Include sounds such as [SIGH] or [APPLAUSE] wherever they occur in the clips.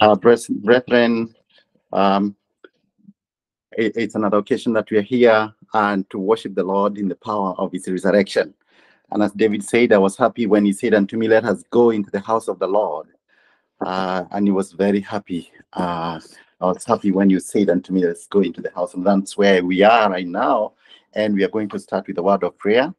Uh, brethren, um, it, it's another occasion that we are here and to worship the Lord in the power of his resurrection. And as David said, I was happy when he said unto me, Let us go into the house of the Lord. Uh, and he was very happy. Uh, I was happy when you said unto me, Let's go into the house. And that's where we are right now. And we are going to start with a word of prayer.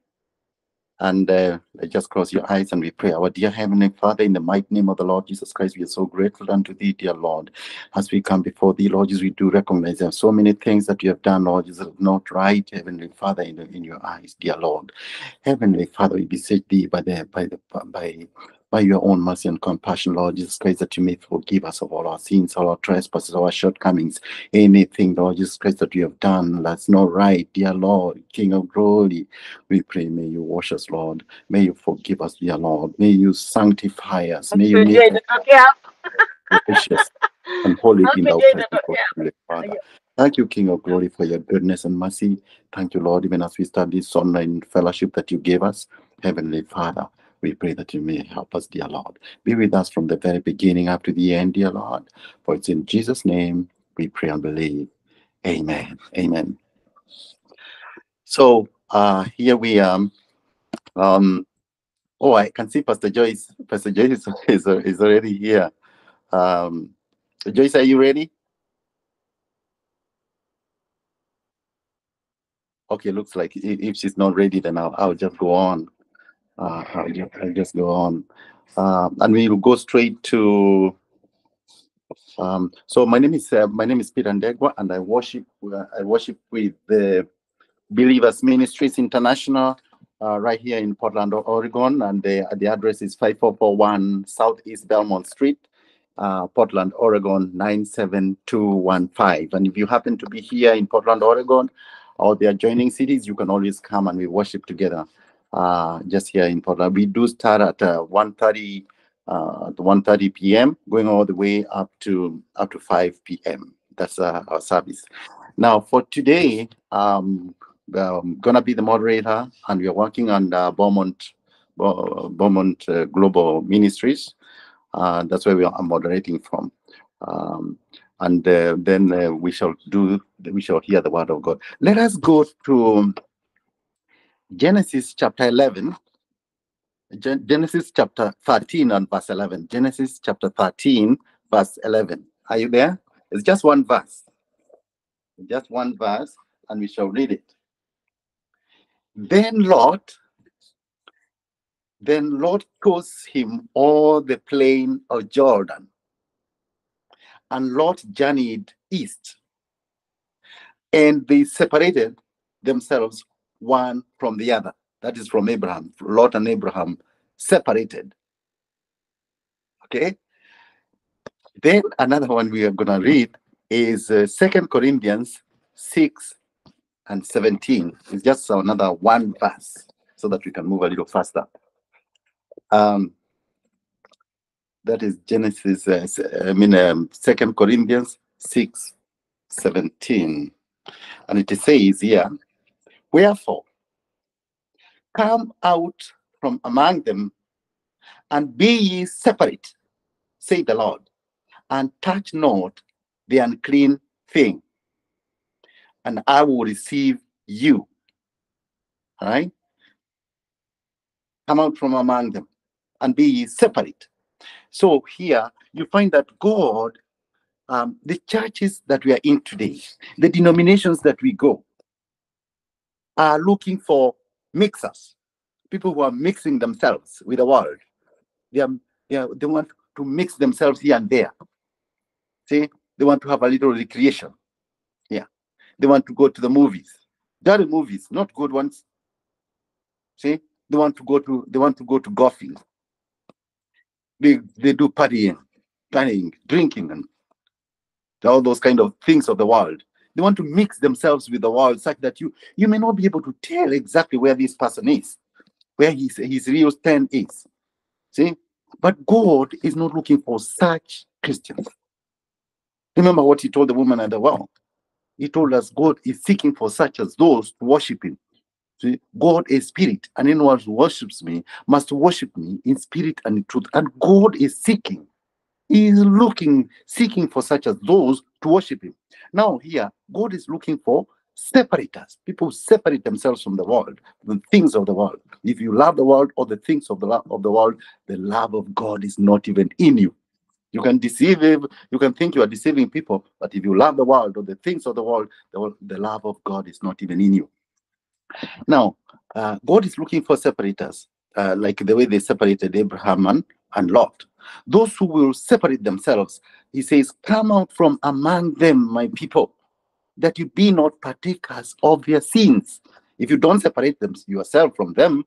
And uh, just close your eyes and we pray. Our dear Heavenly Father, in the mighty name of the Lord Jesus Christ, we are so grateful unto thee, dear Lord. As we come before thee, Lord Jesus, we do recognize there are so many things that you have done, Lord Jesus, not right, Heavenly Father, in, in your eyes, dear Lord. Heavenly Father, we beseech thee by the by the by by your own mercy and compassion, Lord Jesus Christ, that you may forgive us of all our sins, all our trespasses, our shortcomings, anything, Lord Jesus Christ, that we have done that's not right, dear Lord, King of glory. We pray, may you wash us, Lord. May you forgive us, dear Lord. May you sanctify us. May you make us gracious and holy in thy presence, Father. Thank you, King of Glory, for your goodness and mercy. Thank you, Lord, even as we start this online fellowship that you gave us, Heavenly Father. We pray that you may help us, dear Lord. Be with us from the very beginning up to the end, dear Lord. For it's in Jesus' name we pray and believe. Amen. Amen. So uh here we are. Um oh I can see Pastor Joyce. Pastor Joyce is, is, is already here. Um Joyce, are you ready? Okay, looks like if she's not ready, then I'll, I'll just go on uh, I'll, just, I'll just go on. Uh, and we will go straight to. Um, so my name is uh, my name is Peter Ndegwa, and I worship uh, I worship with the Believers Ministries International uh, right here in Portland, Oregon, and the the address is five four four one Southeast Belmont Street, uh, Portland, Oregon nine seven two one five. And if you happen to be here in Portland, Oregon, or the adjoining cities, you can always come and we worship together uh, just here in Portland. We do start at uh, 1.30 uh, 1.30 p.m. going all the way up to up to 5 p.m. That's uh, our service. Now for today, um, I'm gonna be the moderator, and we are working on uh, Beaumont Beaumont uh, Global Ministries. Uh, that's where we are moderating from. Um, and uh, then uh, we shall do we shall hear the word of God. Let us go to Genesis chapter 11, Genesis chapter 13 and verse 11. Genesis chapter 13, verse 11. Are you there? It's just one verse. Just one verse, and we shall read it. Then Lot, then Lot chose him all the plain of Jordan, and Lot journeyed east, and they separated themselves one from the other. That is from Abraham. Lot and Abraham separated. Okay. Then another one we are going to read is uh, Second Corinthians 6 and 17. It's just another one verse so that we can move a little faster. Um, that is Genesis, uh, I mean, um, Second Corinthians 6 17. And it says here, Wherefore, come out from among them and be ye separate, say the Lord, and touch not the unclean thing, and I will receive you. All right? Come out from among them and be ye separate. So here you find that God, um, the churches that we are in today, the denominations that we go, are looking for mixers, people who are mixing themselves with the world. They, are, they, are, they want to mix themselves here and there. See, they want to have a little recreation. Yeah, they want to go to the movies. Dirty movies, not good ones. See, they want to go to they want to go to golfing. They they do partying, partying, drinking, and all those kind of things of the world. They want to mix themselves with the world such that you you may not be able to tell exactly where this person is, where his, his real stand is. See? But God is not looking for such Christians. Remember what he told the woman at the well. He told us God is seeking for such as those to worship him. See, God is spirit, and anyone who worships me must worship me in spirit and in truth. And God is seeking He is looking, seeking for such as those to worship him. Now, here, God is looking for separators. People who separate themselves from the world, the things of the world. If you love the world or the things of the of the world, the love of God is not even in you. You can deceive, you can think you are deceiving people, but if you love the world or the things of the world, the, the love of God is not even in you. Now, uh, God is looking for separators, uh, like the way they separated Abraham and, and Lot. Those who will separate themselves, he says, Come out from among them, my people, that you be not partakers of their sins. If you don't separate them yourself from them,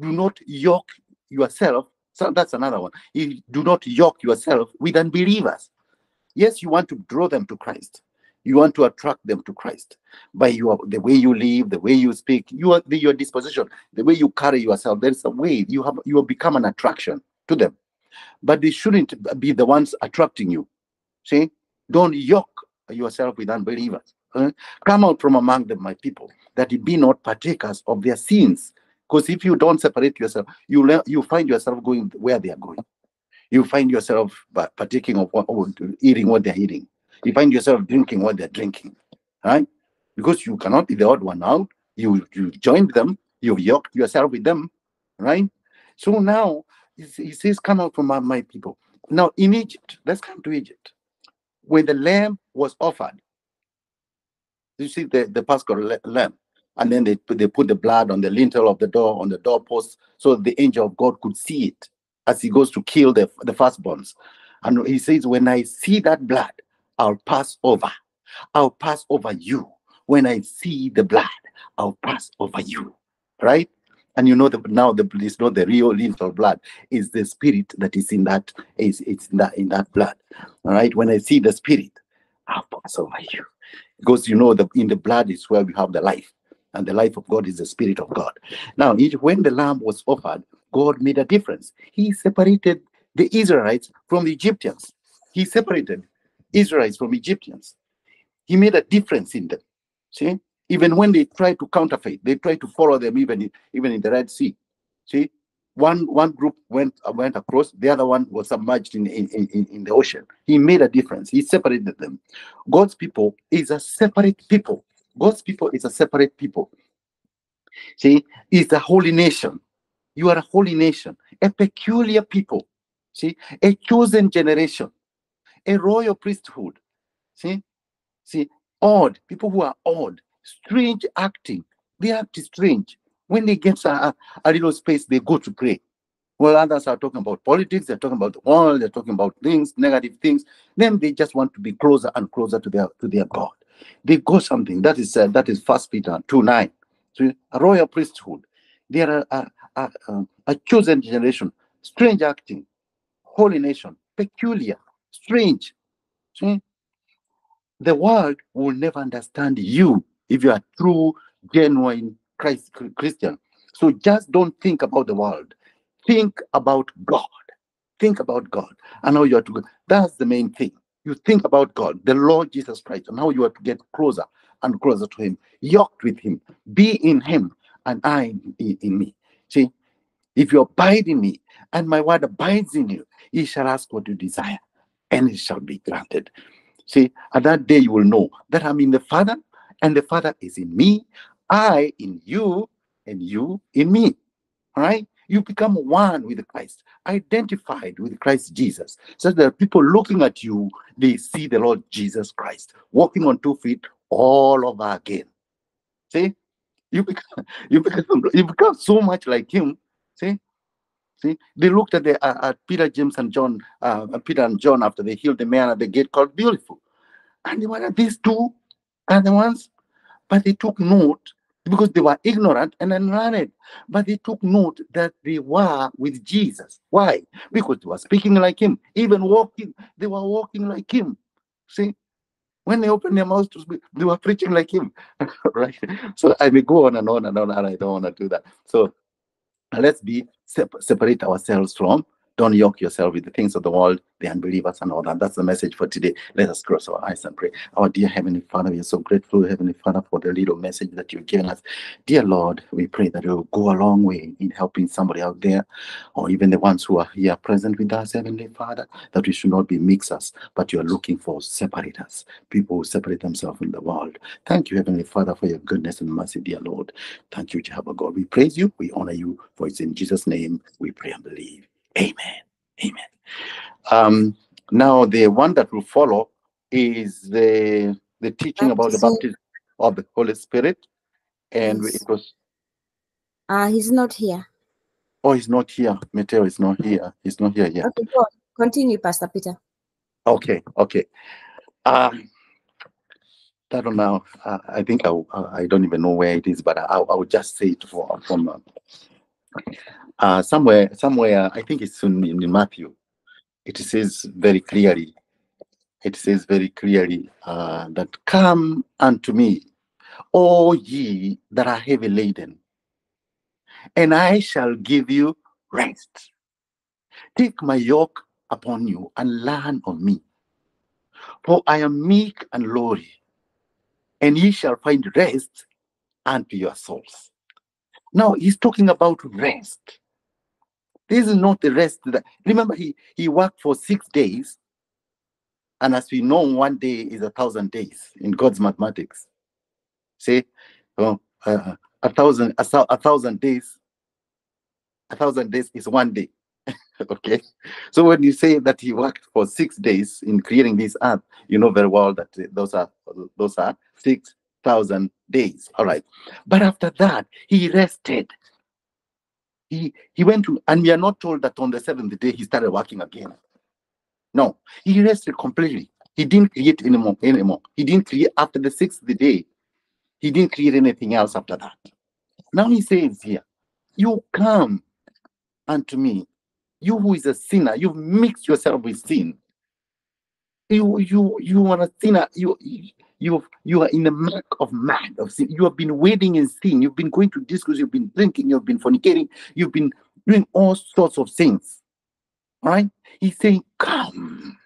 do not yoke yourself. So that's another one. You do not yoke yourself with unbelievers. Yes, you want to draw them to Christ. You want to attract them to Christ by your the way you live, the way you speak, your your disposition, the way you carry yourself. There's a way you have you have become an attraction to them, but they shouldn't be the ones attracting you. See, don't yoke yourself with unbelievers. Come out from among them, my people, that you be not partakers of their sins. Because if you don't separate yourself, you le- you find yourself going where they are going. You find yourself partaking of what, eating what they're eating. You find yourself drinking what they're drinking, right? Because you cannot be the odd one out. You you joined them. You've yoked yourself with them, right? So now he says, "Come out from my people." Now in Egypt, let's come to Egypt. When the lamb was offered, you see the, the Paschal lamb. And then they put, they put the blood on the lintel of the door, on the doorpost, so the angel of God could see it as he goes to kill the, the firstborns. And he says, When I see that blood, I'll pass over. I'll pass over you. When I see the blood, I'll pass over you. Right? And you know that now the it's not the real lintel blood, is the spirit that is in that is it's in that in that blood. All right. When I see the spirit, I'll pass over you. Because you know that in the blood is where we have the life. And the life of god is the spirit of god. Now when the lamb was offered god made a difference. He separated the israelites from the egyptians. He separated israelites from egyptians. He made a difference in them. See even when they tried to counterfeit they tried to follow them even in, even in the red sea. See one one group went went across the other one was submerged in, in in in the ocean. He made a difference. He separated them. God's people is a separate people. God's people is a separate people. See it's a holy nation. You are a holy nation a peculiar people. See a chosen generation a royal priesthood. See see odd people who are odd strange acting they act strange when they get a, a little space, they go to pray. Well, others are talking about politics, they're talking about the world, they're talking about things, negative things. Then they just want to be closer and closer to their to their God. They go something that is uh, that is First Peter two nine. So a royal priesthood. They are a, a, a, a chosen generation, strange acting, holy nation, peculiar, strange. See? The world will never understand you if you are true, genuine Christ Christian. So just don't think about the world. Think about God. Think about God and how you are to go. That's the main thing. You think about God, the Lord Jesus Christ, and how you are to get closer and closer to Him, yoked with Him, be in Him, and I in, in me. See, if you abide in me and my word abides in you, ye shall ask what you desire, and it shall be granted. See, at that day you will know that I'm in the Father, and the Father is in me, I in you, and you in me. All right? You become one with Christ, identified with Christ Jesus. So that people looking at you, they see the Lord Jesus Christ walking on two feet all over again. See? You become [LAUGHS] you become you become so much like him. See? See, they looked at the uh, at Peter, James, and John, uh, Peter and John after they healed the man at the gate called Beautiful, and they were these two are the ones, but they took note because they were ignorant and unlearned. But they took note that they were with Jesus. Why? Because they were speaking like him, even walking, they were walking like him. See? When they opened their mouths to speak, they were preaching like him. [LAUGHS] right? So I may go on and on and on, and I don't want to do that. So let's be separate ourselves from Don't yoke yourself with the things of the world, the unbelievers, and all that. That's the message for today. Let us close our eyes and pray. Our dear Heavenly Father, we are so grateful, Heavenly Father, for the little message that you've given us. Dear Lord, we pray that it will go a long way in helping somebody out there, or even the ones who are here present with us, Heavenly Father, that we should not be mixers, but you are looking for separators, people who separate themselves from the world. Thank you, Heavenly Father, for your goodness and mercy, dear Lord. Thank you, Jehovah God. We praise you, we honor you, for it's in Jesus' name we pray and believe. Amen. Amen. Um, now, the one that will follow is the the teaching about the baptism of the Holy Spirit, and yes. it was. Uh, he's not here. Oh, he's not here. Mateo is not here. He's not here yet. Okay, go on. Continue, Pastor Peter. Okay, okay. Um, I don't know. Uh, I think I, I don't even know where it is, but I, I will just say it for, from uh, uh, somewhere, somewhere, I think it's in, in Matthew. It says very clearly, it says very clearly uh, that come unto me, all ye that are heavy laden, and I shall give you rest. Take my yoke upon you and learn of me. For I am meek and lowly, and ye shall find rest unto your souls. Now he's talking about rest. This is not the rest that remember he he worked for six days, and as we know, one day is a thousand days in God's mathematics. See, oh, uh, a thousand a, a thousand days, a thousand days is one day. [LAUGHS] okay, so when you say that he worked for six days in creating this earth, you know very well that those are those are six thousand days. All right, but after that he rested. He he went to and we are not told that on the seventh day he started working again. No he rested completely. He didn't create anymore anymore he didn't create after the sixth day he didn't create anything else after that. Now he says here you come unto me you who is a sinner. You've mixed yourself with sin. You you you are a sinner. You you you are in the mark of mad of sin. You have been wading in sin. You've been going to discos. You've been drinking. You've been fornicating. You've been doing all sorts of things. All right. He's saying, "Come,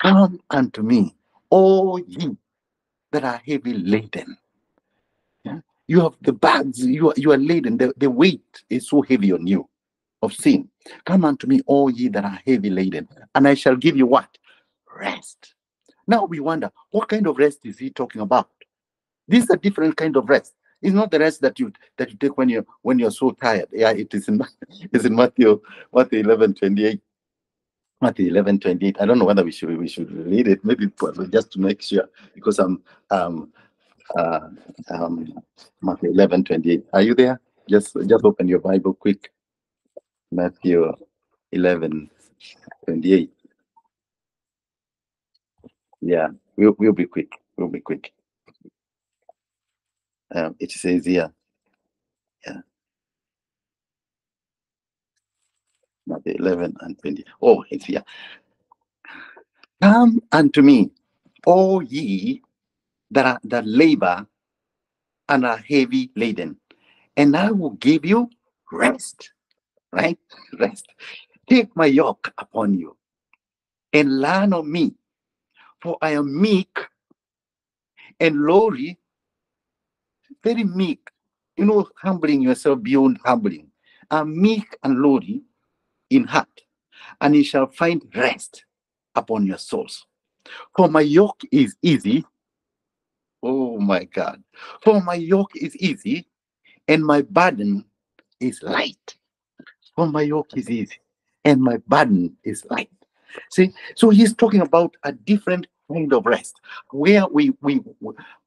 come unto me, all ye that are heavy laden." Yeah? You have the bags. You are you are laden. The, the weight is so heavy on you of sin. Come unto me, all ye that are heavy laden, and I shall give you what rest. Now we wonder, what kind of rest is he talking about? This is a different kind of rest. It's not the rest that you that you take when you when you're so tired. Yeah, it is in [LAUGHS] it's in Matthew Matthew 11, 28. Matthew 11, 28. I don't know whether we should we should read it, maybe just to make sure, because I'm um uh um Matthew 11, 28. Are you there? Just just open your Bible quick. Matthew 11, 28. Yeah, we'll we'll be quick. We'll be quick. Um, it says here, yeah, Matthew 11 and 20. Oh, it's here. Come unto me, all ye that are that labor and are heavy laden, and I will give you rest. Right? Rest. Take my yoke upon you and learn of me, for I am meek and lowly, very meek, you know, humbling yourself beyond humbling. I'm meek and lowly in heart, and you shall find rest upon your souls. For my yoke is easy. Oh my God. For my yoke is easy, and my burden is light. For my yoke is easy, and my burden is light. See, so he's talking about a different kind of rest where we we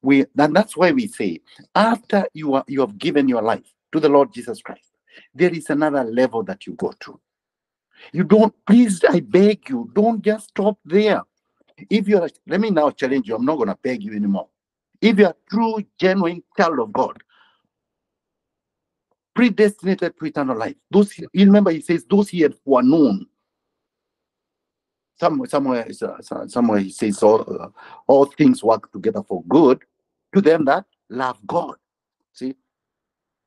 we and that's why we say after you are you have given your life to the Lord Jesus Christ, there is another level that you go to. You don't, please, I beg you, don't just stop there. If you're, let me now challenge you, I'm not going to beg you anymore. If you're a true, genuine child of God, predestinated to eternal life, those, you remember, he says, those he had foreknown, some, somewhere, uh, somewhere he says all, uh, all things work together for good to them that love God. See,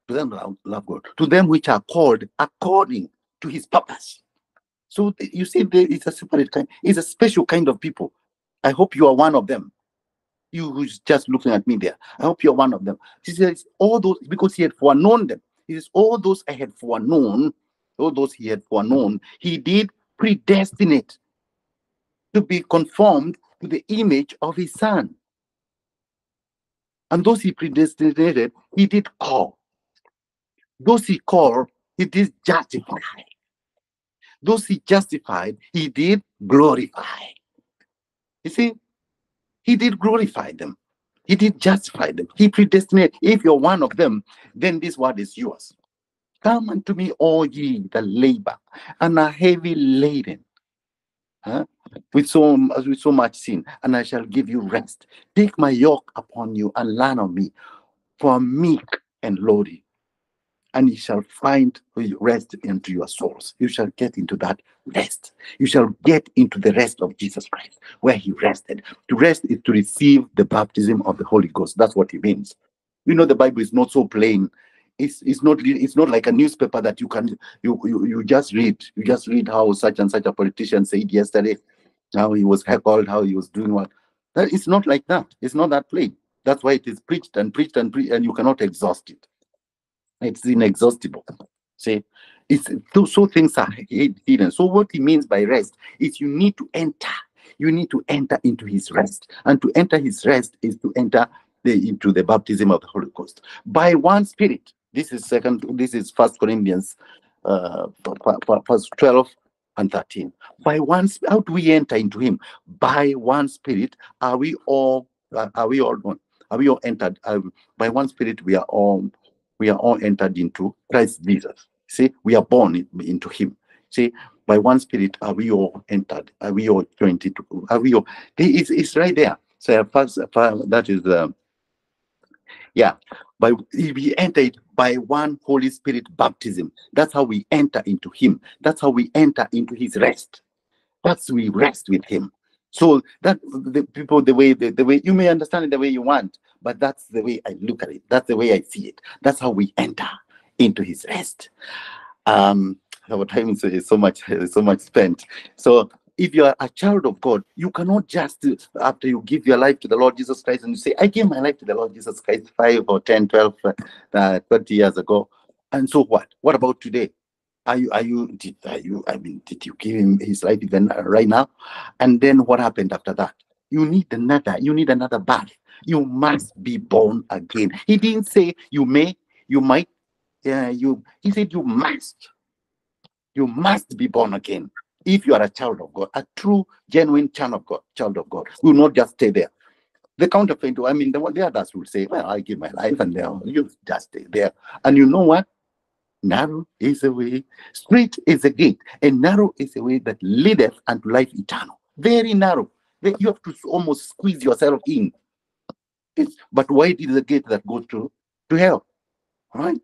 to them that love God, to them which are called according to his purpose. So you see, there is a separate kind, it's a special kind of people. I hope you are one of them. You who's just looking at me there. I hope you're one of them. He says, all those, because he had foreknown them. He says, all those I had foreknown, all those he had foreknown, he did predestinate to be conformed to the image of his son. And those he predestinated, he did call. Those he called, he did justify. Those he justified, he did glorify. You see, he did glorify them. He did justify them. He predestinated. If you're one of them, then this word is yours. Come unto me, all ye that labor and are heavy laden, huh? With so as with so much sin, and I shall give you rest. Take my yoke upon you and learn of me, for meek and lowly, and you shall find rest into your souls. You shall get into that rest. You shall get into the rest of Jesus Christ, where he rested. To rest is to receive the baptism of the Holy Ghost. That's what it means. You know, the Bible is not so plain. It's, it's not it's not like a newspaper that you can you, you you just read you just read how such and such a politician said yesterday how he was heckled how he was doing what that it's not like that it's not that plain that's why it is preached and preached and preached and you cannot exhaust it it's inexhaustible. See, it's so, so things are hidden. So what he means by rest is you need to enter. You need to enter into his rest, and to enter his rest is to enter the, into the baptism of the Holy Ghost by one Spirit. This is second. This is First Corinthians, uh, verse twelve and 13. By one, how do we enter into him? By one spirit are we all, are we all, are we all entered? Um, by one spirit we are all we are all entered into Christ Jesus. See, we are born into him. See, by one spirit are we all entered, are we all joined into, are we all, it's, it's right there. So first, that is, uh, yeah, by we entered by one Holy Spirit baptism. That's how we enter into him. That's how we enter into his rest. That's we rest with him. So that the people, the way the, the way you may understand it the way you want, but that's the way I look at it. That's the way I see it. That's how we enter into His rest. Um, our time is so much, so much spent. So if you are a child of God, you cannot just after you give your life to the Lord Jesus Christ and you say, I gave my life to the Lord Jesus Christ five or 10, 12, uh, 20 years ago. And so what? What about today? Are you, are you, did, are you, I mean, did you give him his life even right now? And then what happened after that? You need another, you need another birth. You must be born again. He didn't say you may, you might, uh, you, he said you must. You must be born again. If you are a child of God, a true, genuine child of God, child of God, will not just stay there. The counterfeit, I mean, the, the others will say, Well, I give my life, and you just stay there. And you know what? Narrow is the way, straight is the gate, and narrow is the way that leadeth unto life eternal. Very narrow. that You have to almost squeeze yourself in. It's, but wide is the gate that goes to, to hell. Right?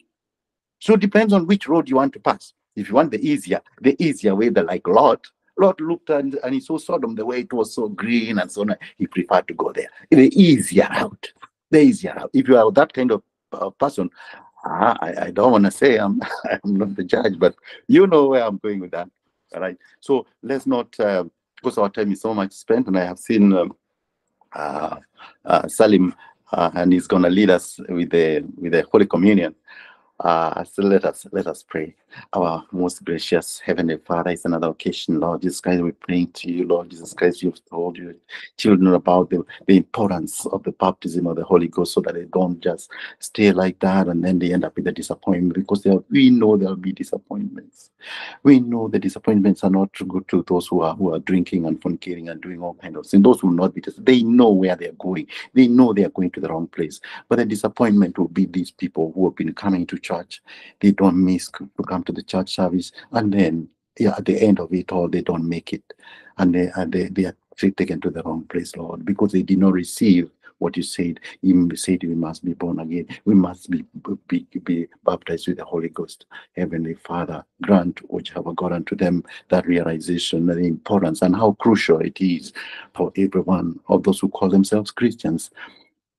So it depends on which road you want to pass. If you want the easier, the easier way, the like Lot, Lot looked and, and he saw Sodom the way it was so green and so on. He preferred to go there. The easier route. The easier route. If you are that kind of uh, person, I, I don't want to say I'm [LAUGHS] I'm not the judge, but you know where I'm going with that. All right. So let's not uh, because our time is so much spent, and I have seen um, uh, uh, Salim, uh, and he's going to lead us with the with the Holy Communion. Uh, so let us let us pray. Our most gracious Heavenly Father, it's another occasion, Lord Jesus Christ. We pray to you, Lord Jesus Christ. You've told your children about the, the importance of the baptism of the Holy Ghost, so that they don't just stay like that and then they end up with a disappointment. Because we know there'll be disappointments. We know the disappointments are not good to those who are who are drinking and fornicating and doing all kinds of things. Those will not be. Just they know where they're going. They know they are going to the wrong place. But the disappointment will be these people who have been coming to church. They don't miss to come to the church service, and then yeah, at the end of it all, they don't make it, and they and they, they are taken to the wrong place, Lord, because they did not receive what you said. You said we must be born again. We must be, be, be baptized with the Holy Ghost. Heavenly Father, grant whichever God unto them that realization, the importance, and how crucial it is for everyone of those who call themselves Christians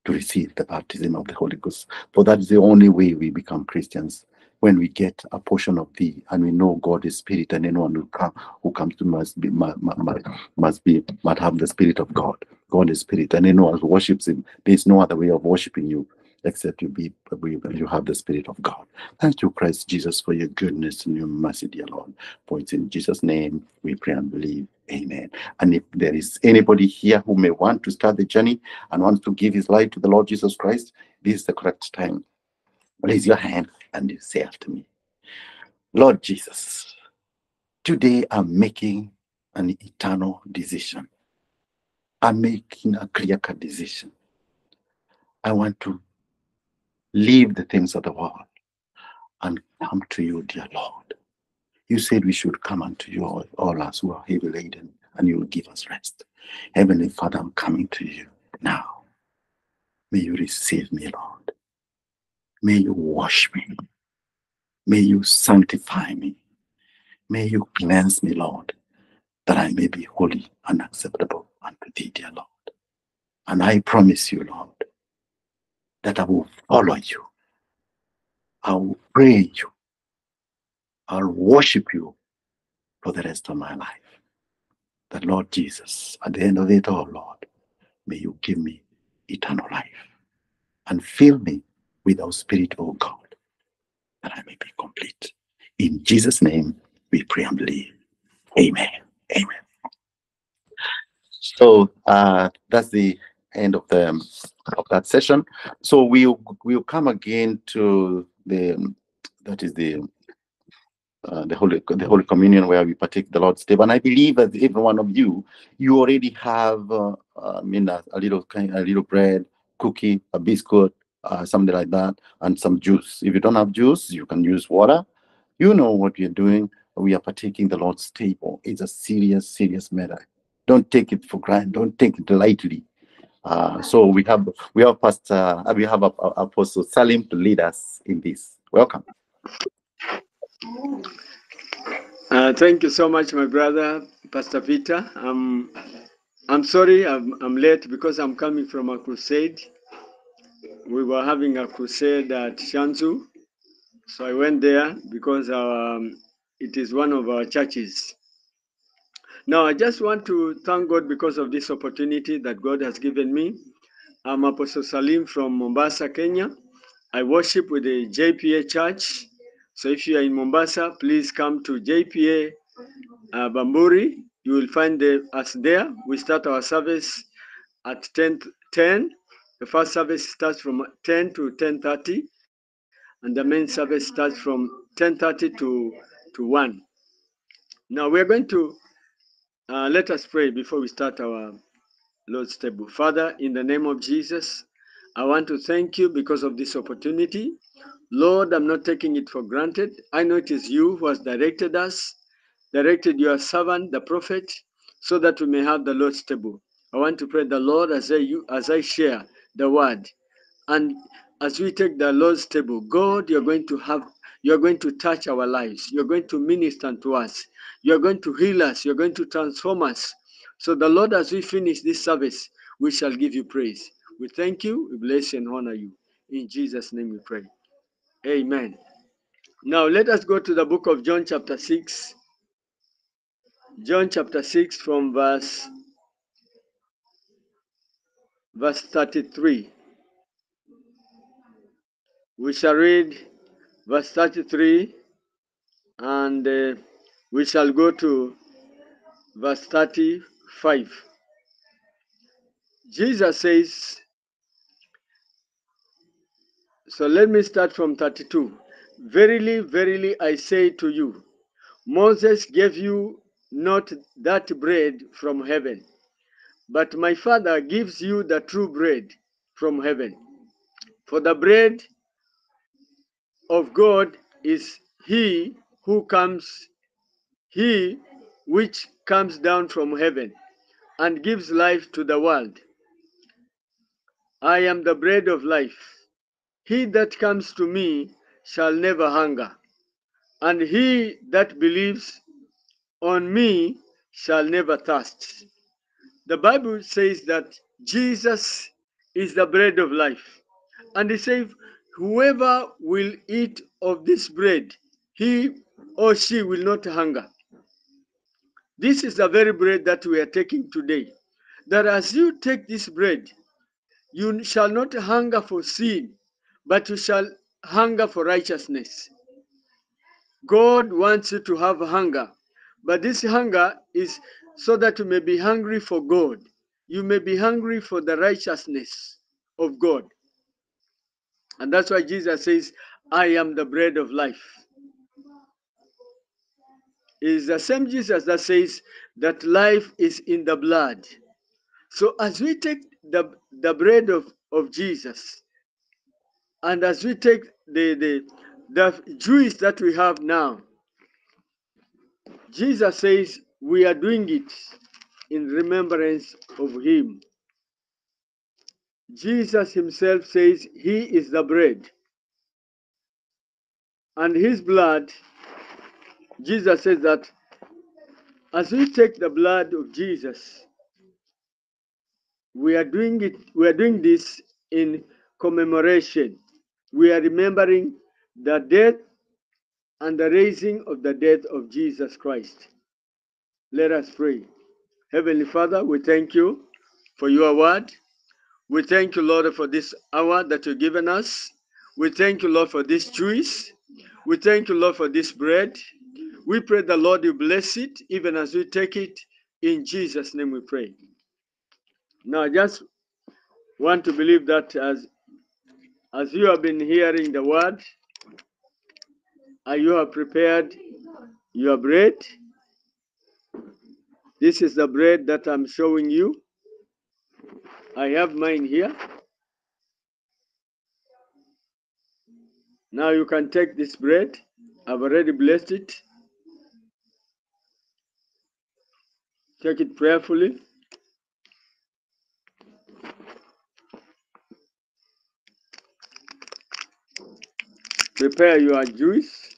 to receive the baptism of the Holy Ghost. For that is the only way we become Christians when we get a portion of thee and we know God is spirit and anyone who come who comes to must be must, must be must have the spirit of God. God is spirit and anyone who worships him, there is no other way of worshiping you except you be you have the spirit of God. Thank you, Christ Jesus, for your goodness and your mercy, dear Lord. For it's in Jesus' name we pray and believe. Amen. And if there is anybody here who may want to start the journey and wants to give his life to the Lord Jesus Christ, this is the correct time. Raise your hand and you say after me, Lord Jesus, today I'm making an eternal decision. I'm making a clear cut decision. I want to leave the things of the world and come to you, dear Lord. You said we should come unto you, all, all us who are heavy laden, and you will give us rest. Heavenly Father, I'm coming to you now. May you receive me, Lord. May you wash me. May you sanctify me. May you cleanse me, Lord, that I may be holy and acceptable unto thee, dear Lord. And I promise you, Lord, that I will follow you. I will pray you. I'll worship you for the rest of my life. That Lord Jesus, at the end of it all, Lord, may you give me eternal life and fill me with our spirit, O God, that I may be complete. In Jesus' name, we pray and believe. Amen. Amen. So uh, that's the end of the of that session. So we'll we'll come again to the that is the uh, the holy the holy communion where we partake the Lord's table. And I believe that every one of you you already have uh, I mean a, a little kind a little bread, cookie, a biscuit, uh, something like that, and some juice. If you don't have juice, you can use water. You know what you're doing. We are partaking the Lord's table. It's a serious, serious matter. Don't take it for granted. Don't take it lightly. Uh, so we have we have Pastor uh, we have Apostle Salim to lead us in this. Welcome. Uh, thank you so much, my brother, Pastor Peter. Um, I'm sorry I'm, I'm late because I'm coming from a crusade. We were having a crusade at Shanzu, so I went there because our, um, it is one of our churches. Now, I just want to thank God because of this opportunity that God has given me. I'm Apostle Salim from Mombasa, Kenya. I worship with the JPA Church. So if you are in Mombasa, please come to JPA uh, Bamburi. You will find the, us there. We start our service at 10, 10. The first service starts from 10 to 10.30. And the main service starts from 10.30 to, to 1. Now we're going to uh, let us pray before we start our Lord's table. Father, in the name of Jesus, I want to thank you because of this opportunity. Lord, I'm not taking it for granted. I know it is you who has directed us, directed your servant, the prophet, so that we may have the Lord's table. I want to pray the Lord as I you as I share the word. And as we take the Lord's table, God, you're going to have you're going to touch our lives. You're going to minister to us. You're going to heal us. You're going to transform us. So, the Lord, as we finish this service, we shall give you praise. We thank you, we bless and honor you. In Jesus' name we pray. Amen. Now, let us go to the book of John, chapter 6. John, chapter 6, from verse, verse 33. We shall read verse 33 and uh, we shall go to verse 35. Jesus says, so let me start from 32. Verily, verily, I say to you, Moses gave you not that bread from heaven, but my Father gives you the true bread from heaven. For the bread of God is he who comes, he which comes down from heaven and gives life to the world. I am the bread of life. He that comes to me shall never hunger, and he that believes on me shall never thirst. The Bible says that Jesus is the bread of life. And he says, Whoever will eat of this bread, he or she will not hunger. This is the very bread that we are taking today. That as you take this bread, you shall not hunger for sin, but you shall hunger for righteousness. God wants you to have hunger, but this hunger is so that you may be hungry for God. You may be hungry for the righteousness of God. And that's why Jesus says, I am the bread of life. It is the same Jesus that says that life is in the blood. So as we take the, the bread of, of Jesus, and as we take the, the, the juice that we have now, Jesus says we are doing it in remembrance of him. Jesus himself says he is the bread. And his blood, Jesus says that as we take the blood of Jesus, we are doing it, we are doing this in commemoration. We are remembering the death and the raising of the death of Jesus Christ. Let us pray. Heavenly Father, we thank you for your word. We thank you, Lord, for this hour that you've given us. We thank you, Lord, for this juice. We thank you, Lord, for this bread. We pray the Lord you bless it even as we take it. In Jesus' name we pray. Now, I just want to believe that as as you have been hearing the word, and you have prepared your bread. This is the bread that I'm showing you. I have mine here. Now you can take this bread. I've already blessed it. Take it prayerfully. Prepare your juice.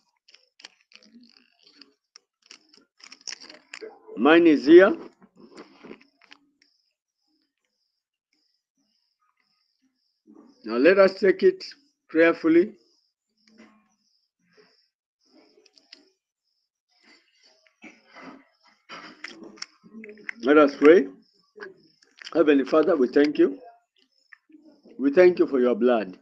Mine is here. Now let us take it prayerfully. Let us pray. Heavenly Father, we thank you. We thank you for your blood.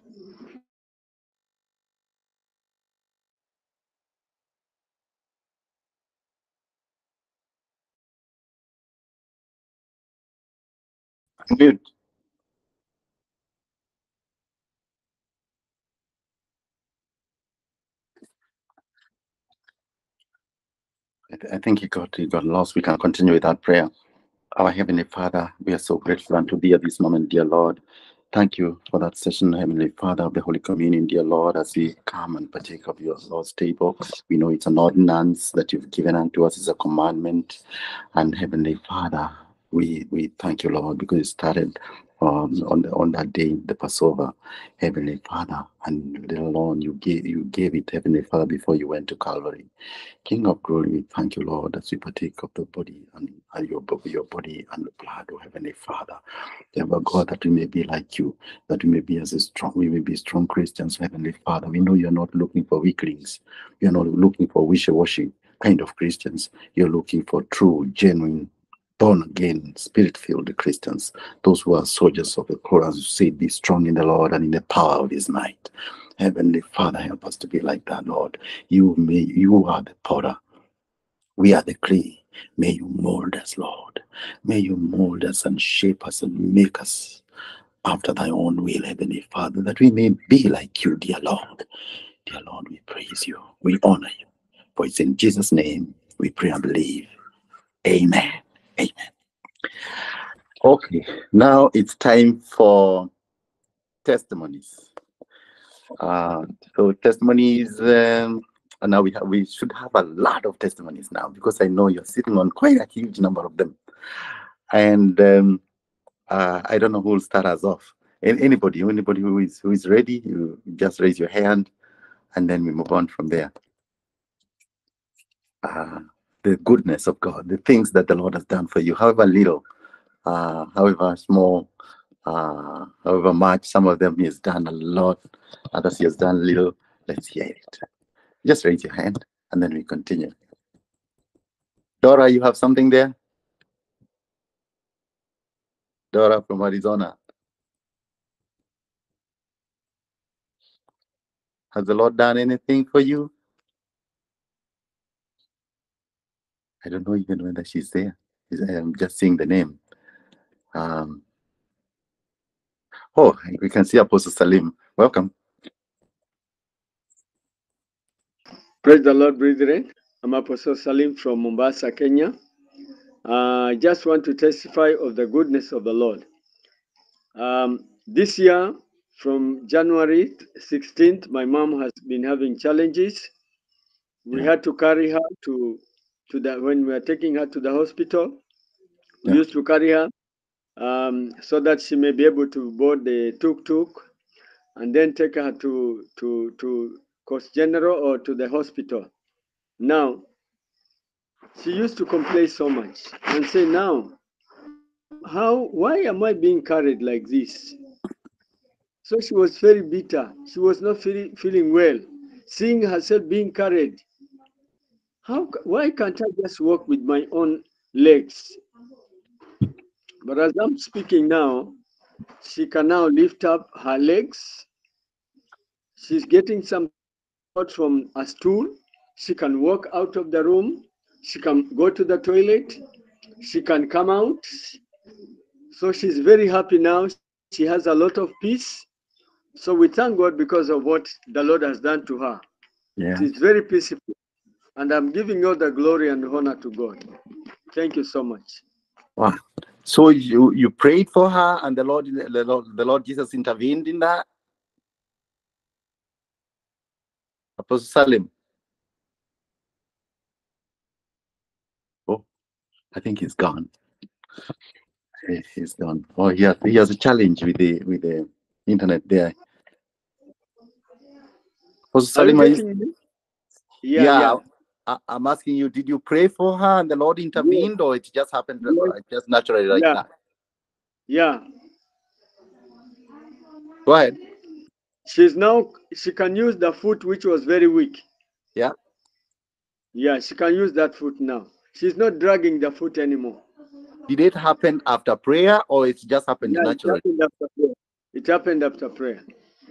Mute. I, think he got he got lost. We can continue with that prayer. Our Heavenly Father, we are so grateful unto thee at this moment, dear Lord. Thank you for that session, Heavenly Father of the Holy Communion, dear Lord, as we come and partake of your Lord's table. We know it's an ordinance that you've given unto us, it's a commandment. And Heavenly Father, we, we thank you, Lord, because it started um, on on that day, the Passover, Heavenly Father, and little Lord, you gave you gave it, Heavenly Father, before you went to Calvary. King of glory, thank you, Lord, as we partake of the body and, and your, your body and the blood, oh Heavenly Father. Ever God, that we may be like you, that we may be as a strong, we may be strong Christians, Heavenly Father. We know you're not looking for weaklings, you're not looking for wishy-washy kind of Christians. You're looking for true, genuine, born again, spirit filled Christians, those who are soldiers of the who say, Be strong in the Lord and in the power of his might. Heavenly Father, help us to be like that, Lord. You may you are the potter. We are the clay. May you mold us, Lord. May you mold us and shape us and make us after thy own will, Heavenly Father, that we may be like you, dear Lord. Dear Lord, we praise you. We honor you. For it's in Jesus' name we pray and believe. Amen. Amen. Okay, now it's time for testimonies. Uh, so testimonies, um, and now we have we should have a lot of testimonies now because I know you're sitting on quite a huge number of them, and um, uh, I don't know who will start us off. An- Anybody, anybody who is who is ready, you just raise your hand, and then we move on from there. Uh, the goodness of God, the things that the Lord has done for you, however little, uh, however small, uh, however much. Some of them he has done a lot, others he has done little. Let's hear it. Just raise your hand and then we continue. Dora, you have something there? Dora from Arizona. Has the Lord done anything for you? I don't know even whether she's there. I'm just seeing the name. Um, oh, we can see Apostle Salim. Welcome. Praise the Lord, brethren. I'm Apostle Salim from Mombasa, Kenya. Uh, I just want to testify of the goodness of the Lord. Um, this year, from January 16th, my mom has been having challenges. We Yeah. had to carry her to to the when we were taking her to the hospital. We Yeah. used to carry her um, so that she may be able to board the tuk tuk and then take her to to to Coast General or to the hospital. Now, she used to complain so much and say, "Now, how? Why am I being carried like this?" So she was very bitter. She was not feeling feeling well, seeing herself being carried. How? Why can't I just walk with my own legs? But as I'm speaking now, she can now lift up her legs. She's getting some support from a stool. She can walk out of the room. She can go to the toilet. She can come out. So she's very happy now. She has a lot of peace. So we thank God because of what the Lord has done to her. Yeah. She's very peaceful. And I'm giving all the glory and honor to God. Thank you so much. Wow. So you you prayed for her, and the Lord the Lord, the Lord Jesus intervened in that. Apostle Salim. Oh, I think he's gone. He- He's gone. Oh, he has, he has a challenge with the with the internet there. Apostle Salim, are you- me? Yeah, yeah. I, I'm asking you, did you pray for her and the Lord intervened, or it just happened Yes. just naturally like Yeah. that? Yeah. Go ahead. She's now she can use the foot which was very weak. Yeah. Yeah, she can use that foot now. She's not dragging the foot anymore. Did it happen after prayer, or it just happened Yeah, it naturally? happened after prayer. It happened after prayer.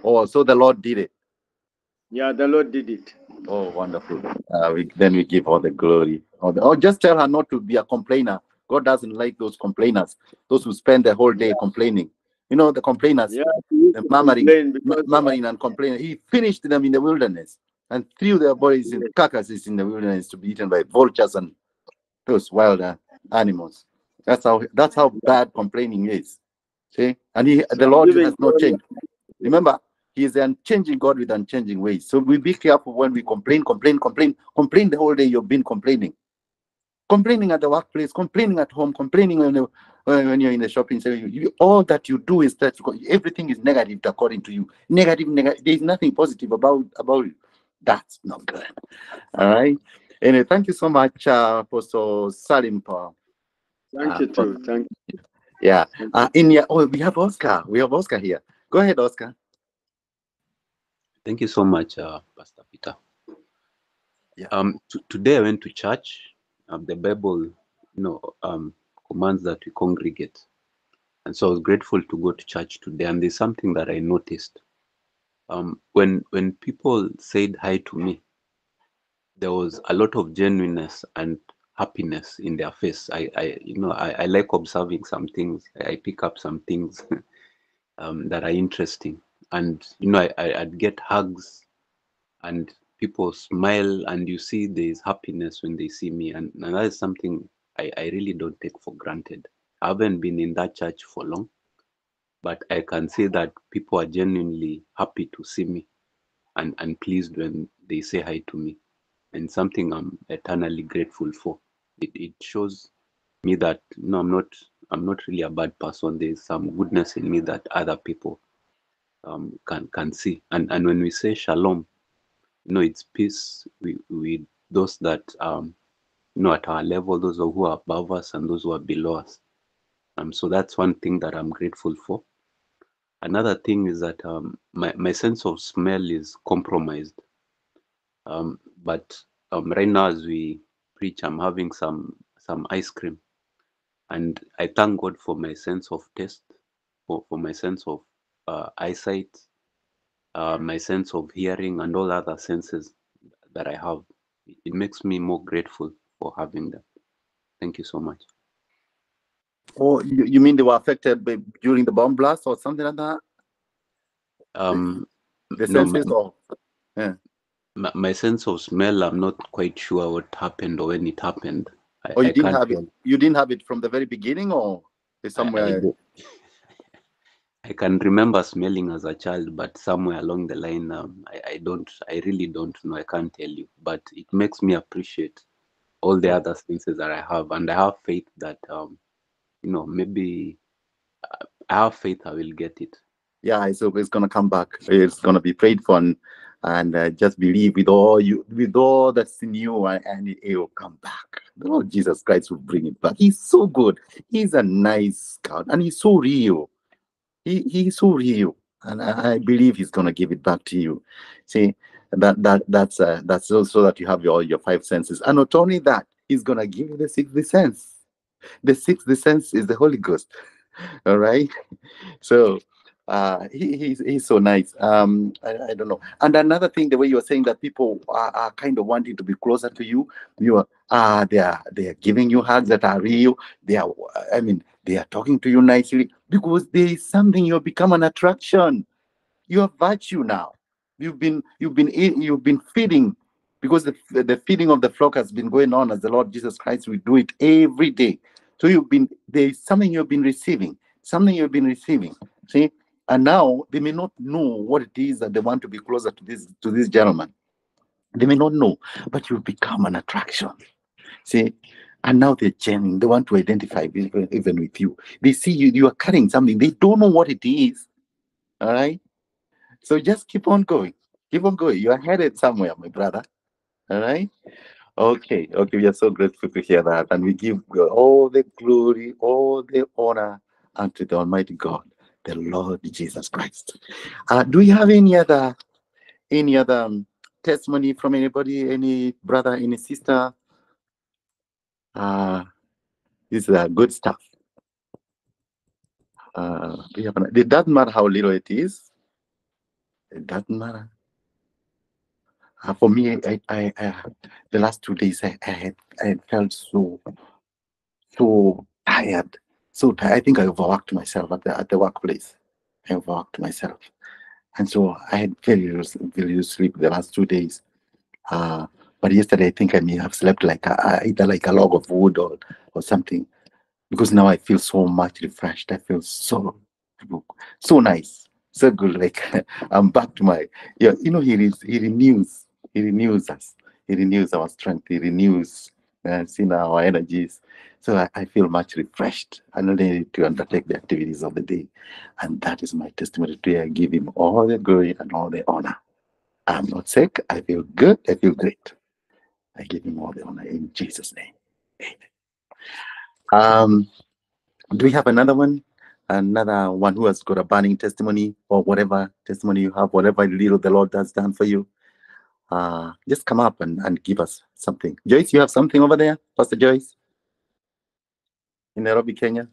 Oh, so the Lord did it. Yeah, the Lord did it. Oh, wonderful. Uh, we, then we give all the glory. Or, the, or just tell her not to be a complainer. God doesn't like those complainers, those who spend the whole day complaining. You know, the complainers, Yeah, the murmuring, murmuring and complaining. He finished them in the wilderness and threw their bodies in carcasses in the wilderness to be eaten by vultures and those wild uh, animals. That's how that's how bad complaining is. See, and he, the Lord has not changed. Remember, He is the unchanging God with unchanging ways. So we be careful when we complain, complain, complain, complain the whole day. You've been complaining, complaining at the workplace, complaining at home, complaining when you when you're in the shopping center. You, all that you do is that everything is negative according to you. Negative, negative. There is nothing positive about about you. That's not good. All right. Anyway, thank you so much, uh, Apostle Salim. For, Thank you too. Thank yeah. you. Uh, in your, oh, we have Oscar. We have Oscar here. Go ahead, Oscar. Thank you so much, uh, Pastor Peter. Yeah. Um, today I went to church. Um, the Bible, you know, um, commands that we congregate, and so I was grateful to go to church today. And there's something that I noticed. Um, when when people said hi to me, there was a lot of genuineness and happiness in their face. I, I you know, I, I like observing some things. I pick up some things [LAUGHS] um, that are interesting, and you know, I, I'd get hugs and people smile and you see there's happiness when they see me. And, and that is something I, I really don't take for granted. I haven't been in that church for long but i can say that people are genuinely happy to see me and, and pleased when they say hi to me. And something i'm eternally grateful for. It, it shows me that no i'm not i'm not really a bad person. There's some goodness in me that other people um, can can see. And and when we say shalom you know it's peace with, with those that um you know at our level those who are above us and those who are below us. Um so that's one thing that i'm grateful for. Another thing is that um, my, my sense of smell is compromised. Um, but um, right now, as we preach, I'm having some some ice cream, and I thank God for my sense of taste, for, for my sense of uh, eyesight, uh, my sense of hearing, and all other senses that I have. It makes me more grateful for having them. Thank you so much. Or Oh, you, you mean they were affected by, during the bomb blast or something like that? Um, The No, senses ma- or my, my sense of smell, I'm not quite sure what happened or when it happened. I, or you I didn't have it? You didn't have it from the very beginning or it's I- I can remember smelling as a child, but somewhere along the line, um, I, I don't, I really don't know. I can't tell you, but it makes me appreciate all the other senses that I have, and I have faith that, um, you know, maybe uh, I have faith I will get it. yeah, it's, gonna come back. It's gonna be prayed for, and, and uh, just believe with all you, with all that's in you, and, and it, it will come back. The Lord Jesus Christ will bring it back. He's so good. He's a nice God, and he's so real. He he's so real, and I, I believe he's gonna give it back to you. See that that that's uh, that's so, so that you have your your five senses, and not only that, he's gonna give you the sixth sense. The sixth sense is the Holy Ghost. [LAUGHS] All right, so uh he, he's he's so nice um I, I don't know and another thing the way you're saying that people are, are kind of wanting to be closer to you you are uh they are they are giving you hugs that are real they are i mean they are talking to you nicely because there is something you've become an attraction. You have virtue now. You've been you've been you've been feeding because the, the feeding of the flock has been going on as the lord jesus christ will do it every day. So you've been there is something you've been receiving something you've been receiving see? And now they may not know what it is that they want to be closer to this to this gentleman. They may not know but you become an attraction see and now they're genuine they want to identify even, with you. They see you you are carrying something. They don't know what it is. All right? So just keep on going. Keep on going. You are headed somewhere my brother. All right? Okay. Okay. We are so grateful to hear that. And we give God all the glory all the honor unto the almighty god the lord jesus christ. Uh, do you have any other any other um, testimony from anybody? Any brother any sister uh this is uh, good stuff. Uh we have an, it doesn't matter how little it is. It doesn't matter. Uh, for me i i, I the last two days i i had i felt so so tired so tired. i think i overworked myself at the at the workplace. I overworked myself. And so i had very very little sleep the last two days. Uh but yesterday i think i may have slept like a, either like a log of wood or or something. Because now i feel so much refreshed. I feel so so nice. So good. Like [LAUGHS] i'm back to my yeah you know he is he renews he renews us. He renews our strength. He renews uh, you know, our energies. So I, I feel much refreshed. And ready to undertake the activities of the day. And that is my testimony today. I give him all the glory and all the honor. I'm not sick. I feel good. I feel great i give him all the honor in jesus name. Amen. Um do we have another one? Another one who has got a burning testimony or whatever testimony you have whatever little the lord has done for you? Uh just come up and, and give us something. Joyce you have something over there? Pastor joyce? In nairobi kenya?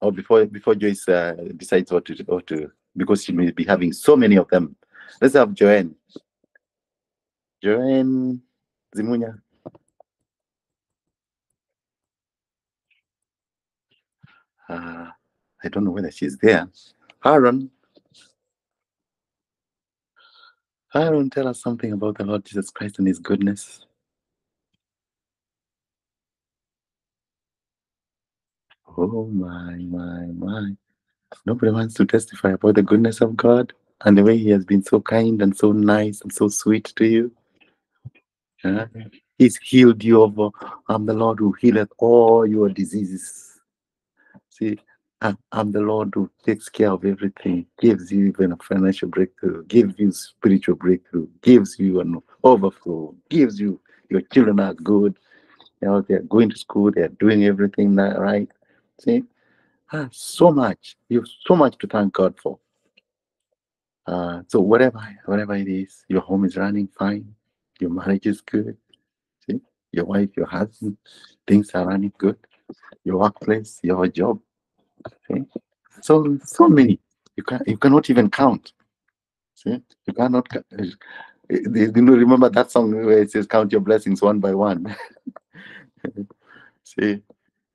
Or before before joyce uh, decides what to what to because she may be having so many of them let's have joanne joanne zimunya uh, i don't know whether she's there. Aaron. Aaron tell us something about the lord jesus christ and his goodness. Oh my, my, my. Nobody wants to testify about the goodness of God and the way He has been so kind and so nice and so sweet to you. He's healed you of, uh, I'm the Lord who healeth all your diseases. See, I- I'm the Lord who takes care of everything, gives you even a financial breakthrough, gives you spiritual breakthrough, gives you an overflow, gives you your children are good. You know, they're going to school, they're doing everything that right. See, Ah, so much. You have so much to thank God for. Uh, so whatever, whatever it is, your home is running fine, your marriage is good. See, your wife, your husband, things are running good. Your workplace, your job. See, so so many. You can you cannot even count. See, you cannot. ca- uh, You know, remember that song where it says, "Count your blessings one by one." [LAUGHS] See,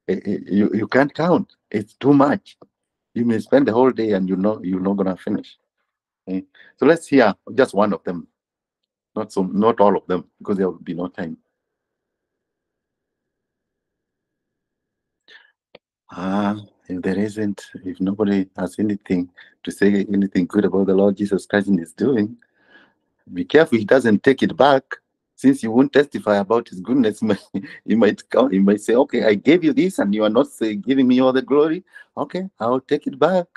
eh, eh, you you can't count. It's too much. You may spend the whole day and you know you're not gonna finish. Okay? So let's hear just one of them. Not so not all of them, because there will be no time. Ah, if there isn't, if nobody has anything to say anything good about the Lord Jesus Christ and His doing, be careful he doesn't take it back. Since you won't testify about his goodness, [LAUGHS] he might, he might come, he might say, Okay, I gave you this and you are not say, giving me all the glory. Okay, I'll take it back.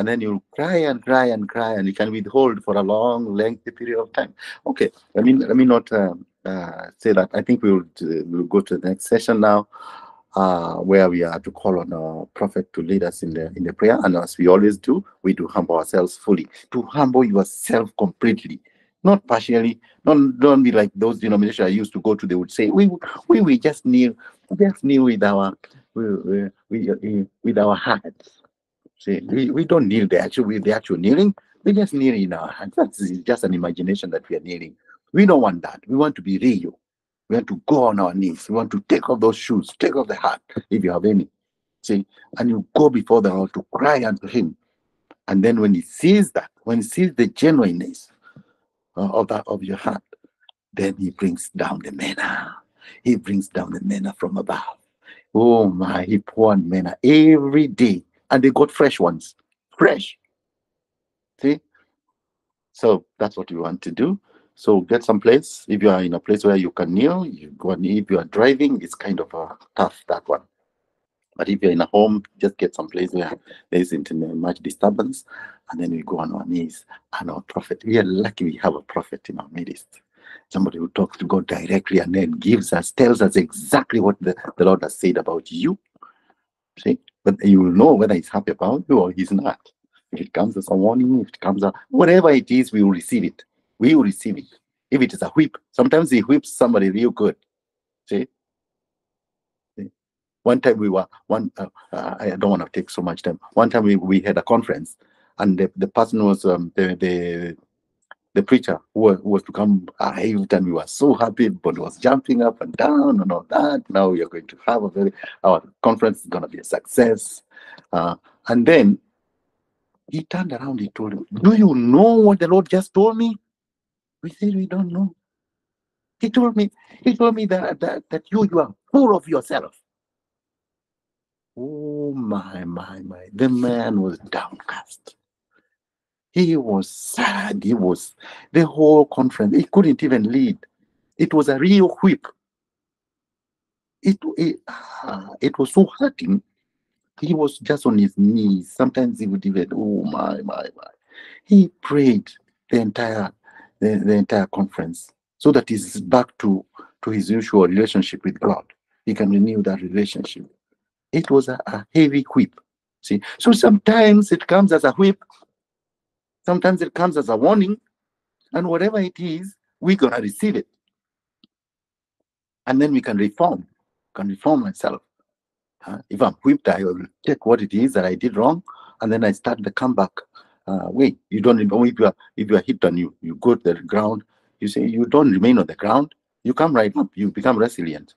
And then you'll cry and cry and cry, and you can withhold for a long, lengthy period of time. Okay, I mean, let me not um, uh, say that. I think we'll, uh, we'll go to the next session now uh, where we are to call on our prophet to lead us in the in the prayer. And as we always do, we do humble ourselves fully. To humble yourself completely, not partially. Don't don't be like those denominations I used to go to. They would say, "We we we just kneel, just kneel with our we, we, with our hearts." See, we, we don't kneel the actual with the actual kneeling. We just kneel in our hands. That's just an imagination that we are kneeling. We don't want that. We want to be real. We want to go on our knees. We want to take off those shoes, take off the hat, if you have any. See, and you go before the Lord to cry unto Him. And then when He sees that, when He sees the genuineness uh, of that of your heart, then He brings down the manna. He brings down the manna from above. Oh my, He poured manna every day, and they got fresh ones, fresh. See, so that's what we want to do. So get some place. If you are in a place where you can kneel, you go and if you are driving, it's kind of a tough that one. But if you're in a home, just get some place where there isn't much disturbance, and then we go on our knees. And our prophet, we are lucky we have a prophet in our midst. Somebody who talks to God directly and then gives us, tells us exactly what the, the Lord has said about you. See, but you will know whether he's happy about you or he's not. If it comes as a warning, if it comes out, whatever it is, we will receive it. We will receive it. If it is a whip, sometimes he whips somebody real good. See? See? One time we were one. Uh, uh, I don't want to take so much time. One time we, we had a conference, and the, the person was um, the the the preacher who was, who was to come arrived, and we were so happy. But was jumping up and down and all that. Now we are going to have a very our conference is going to be a success. Uh, and then he turned around. He told him, "Do you know what the Lord just told me?" We said, "We don't know." He told me. He told me that that, that you you are full of yourself. Oh my my my! The man was downcast. He was sad. He was the whole conference. He couldn't even lead. It was a real whip. It it, ah, it was so hurting. He was just on his knees. Sometimes he would even oh my my my. He prayed the entire the, the entire conference so that he's back to to his usual relationship with God. He can renew that relationship. It was a, a heavy whip. See, so sometimes it comes as a whip, sometimes it comes as a warning, and whatever it is, we're gonna receive it. And then we can reform, can reform myself. Uh, if I'm whipped, I will check what it is that I did wrong, and then I start the comeback. Uh, wait, you don't even if you are if you are hit and you you go to the ground, you say you don't remain on the ground, you come right up, you become resilient,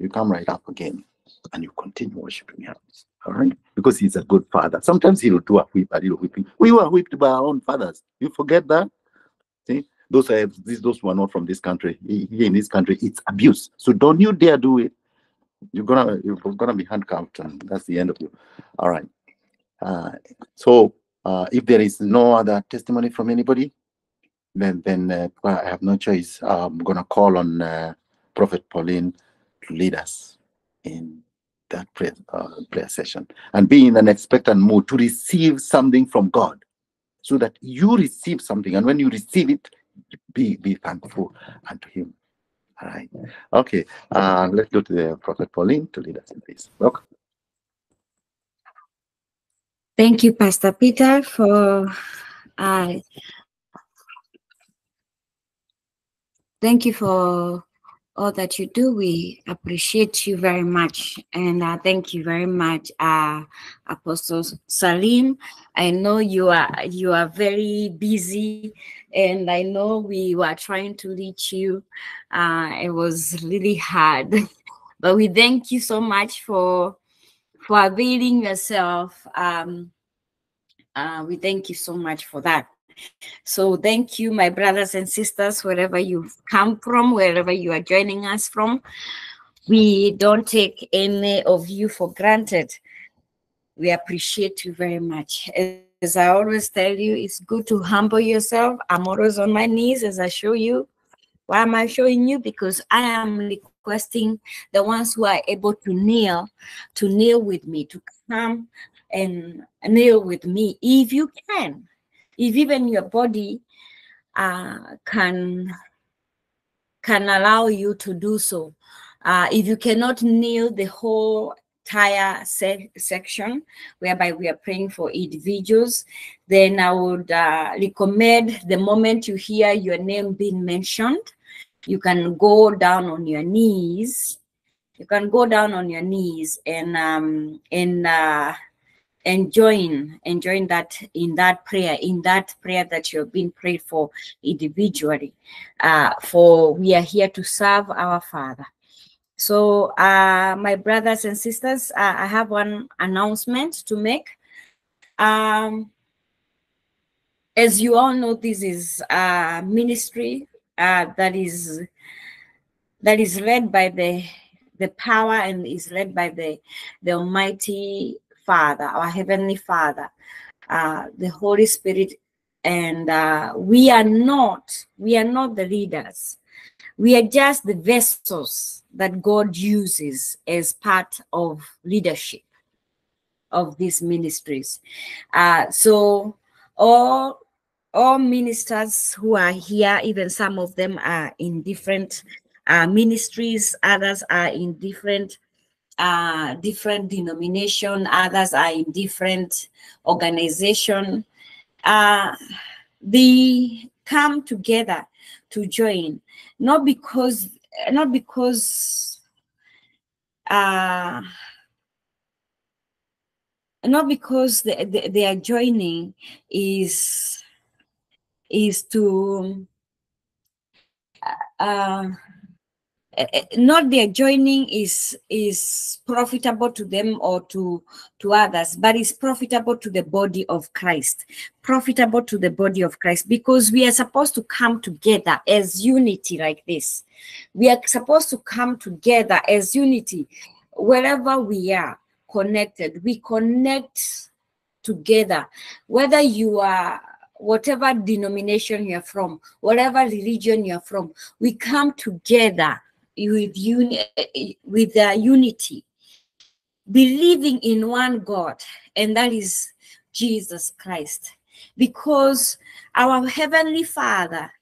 you come right up again, and you continue worshiping him. All right, because he's a good father. Sometimes he'll do a whip, a little whipping. We were whipped by our own fathers. You forget that. See, those are these those who are not from this country. Here in this country, it's abuse. So don't you dare do it. You're gonna you're gonna be handcuffed, and that's the end of you. All right. Uh, so uh, if there is no other testimony from anybody, then then uh, I have no choice. I'm gonna call on uh, Prophet Pauline to lead us in that prayer uh, prayer session and be in an expectant mood to receive something from God, so that you receive something, and when you receive it, be be thankful unto Him. All right. Okay. Uh, let's go to the Prophet Pauline to lead us in this. Welcome. Thank you, Pastor Peter, for uh, thank you for all that you do. We appreciate you very much, and uh, thank you very much, uh, Apostle Salim. I know you are you are very busy, and I know we were trying to reach you. Uh, it was really hard, [LAUGHS] but we thank you so much for for availing yourself. Um, uh, we thank you so much for that. So thank you, my brothers and sisters, wherever you've come from, wherever you are joining us from. We don't take any of you for granted. We appreciate you very much. As I always tell you, it's good to humble yourself. I'm always on my knees as I show you. Why am I showing you? Because I am requesting the ones who are able to kneel, to kneel with me, to come and kneel with me if you can if even your body uh, can can allow you to do so. Uh, if you cannot kneel the whole entire se- section whereby we are praying for individuals then i would uh, recommend the moment you hear your name being mentioned you can go down on your knees. You can go down on your knees and um and uh and join and join that in that prayer in that prayer that you've been prayed for individually. Uh, for we are here to serve our father. So uh, my brothers and sisters uh, i have one announcement to make. Um, as you all know this is a ministry uh, that is that is led by the the power and is led by the the almighty Father, our Heavenly Father, uh, the Holy Spirit, and uh, we are not, we are not the leaders. We are just the vessels that God uses as part of leadership of these ministries. Uh, so all all ministers who are here, even some of them are in different uh, ministries, others are in different uh, different denomination, others are in different organization. Uh, they come together to join, not because not because uh, not because they, they, they are joining is is to uh, Eh, eh, not their joining is is profitable to them or to to others but is profitable to the body of christ. Profitable to the body of christ because we are supposed to come together as unity like this. We are supposed to come together as unity. Wherever we are connected we connect together. Whether you are whatever denomination you're from whatever religion you're from we come together with uni- with their unity, believing in one God, and that is Jesus Christ. Because our Heavenly Father,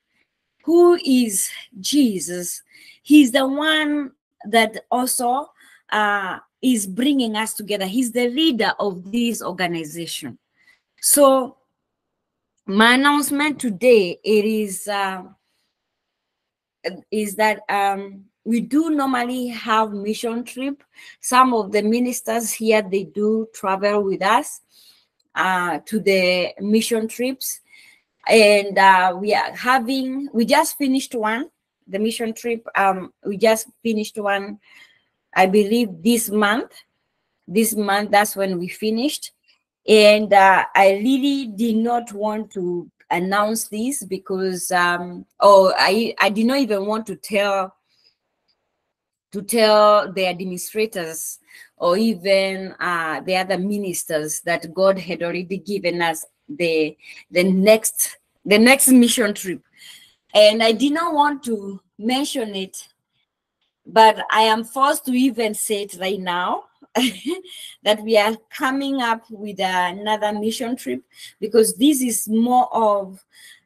who is Jesus, He's the one that also uh, is bringing us together. He's the leader of this organization. So, my announcement today it is uh, is that um, we do normally have mission trip. Some of the ministers here, they do travel with us uh, to the mission trips. And uh, we are having, we just finished one, the mission trip. Um, we just finished one, I believe this month. This month, that's when we finished. And uh, I really did not want to announce this because, um, oh, I, I did not even want to tell to tell the administrators or even uh, the other ministers that God had already given us the the next the next mission trip. And I did not want to mention it, but I am forced to even say it right now [LAUGHS] that we are coming up with another mission trip because this is more of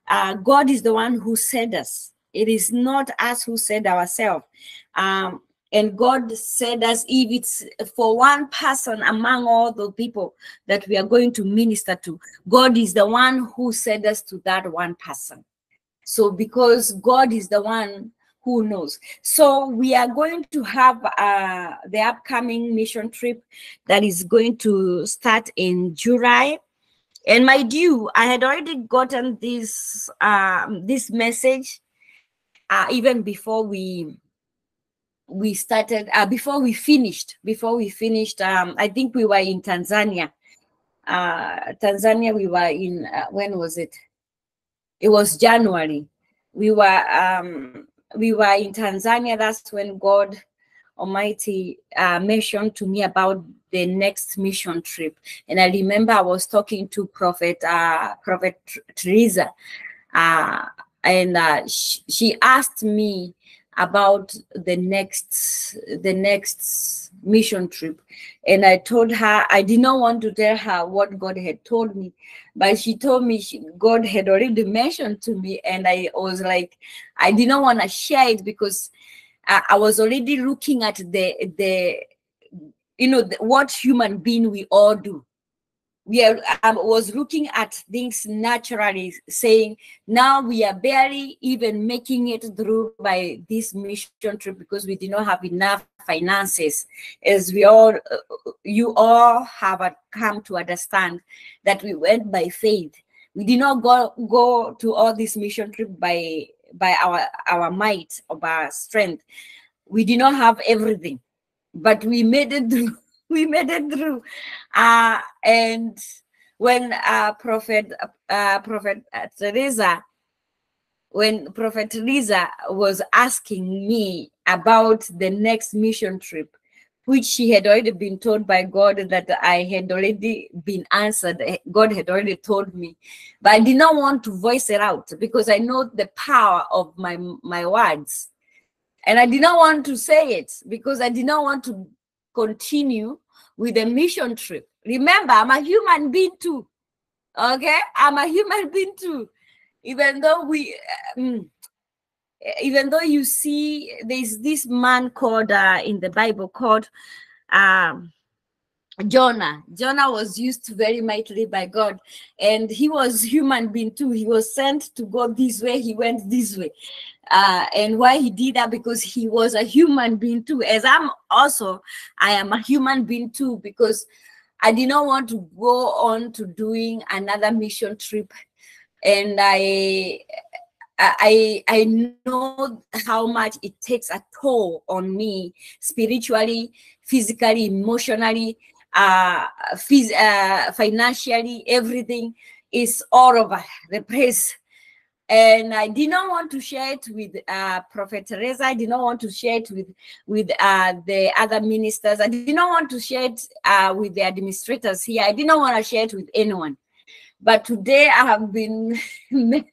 uh, God is the one who sent us. It is not us who sent ourselves. Um, And God said us, if it's for one person among all the people that we are going to minister to, God is the one who said us to that one person. So because God is the one who knows. So we are going to have uh, the upcoming mission trip that is going to start in July. And my due, I had already gotten this um, this message uh, even before we we started uh, before we finished before we finished um, i think we were in tanzania. Uh, tanzania we were in uh, when was it? It was january. We were um, we were in tanzania. That's when god almighty uh, mentioned to me about the next mission trip. And i remember i was talking to prophet uh, prophet teresa. Uh, and uh, sh- she asked me about the next the next mission trip. And i told her i did not want to tell her what god had told me but she told me she, god had already mentioned to me and i was like i did not want to share it because I, I was already looking at the the you know the, what human being we all do we are, I was looking at things naturally, saying now we are barely even making it through by this mission trip because we did not have enough finances. As we all, uh, you all have come to understand that we went by faith. We did not go go to all this mission trip by by our our might or by our strength. We did not have everything, but we made it through we made it through. Uh, and when uh, Prophet uh, Prophet Teresa, when Prophet Teresa was asking me about the next mission trip, which she had already been told by God that I had already been answered. God had already told me, but I did not want to voice it out because I know the power of my my words, and I did not want to say it because I did not want to continue with a mission trip. Remember, I'm a human being too. Okay, I'm a human being too. Even though we, um, even though you see, there's this man called uh, in the Bible called um, Jonah. Jonah was used very mightily by God, and he was human being too. He was sent to go this way. He went this way. Uh, and why he did that because he was a human being too as i'm also i am a human being too because i did not want to go on to doing another mission trip and i i i know how much it takes a toll on me spiritually physically emotionally uh, phys- uh financially everything is all over the place and I did not want to share it with uh, Prophet Teresa. I did not want to share it with with uh, the other ministers. I did not want to share it uh, with the administrators here. I did not want to share it with anyone. But today I have been [LAUGHS]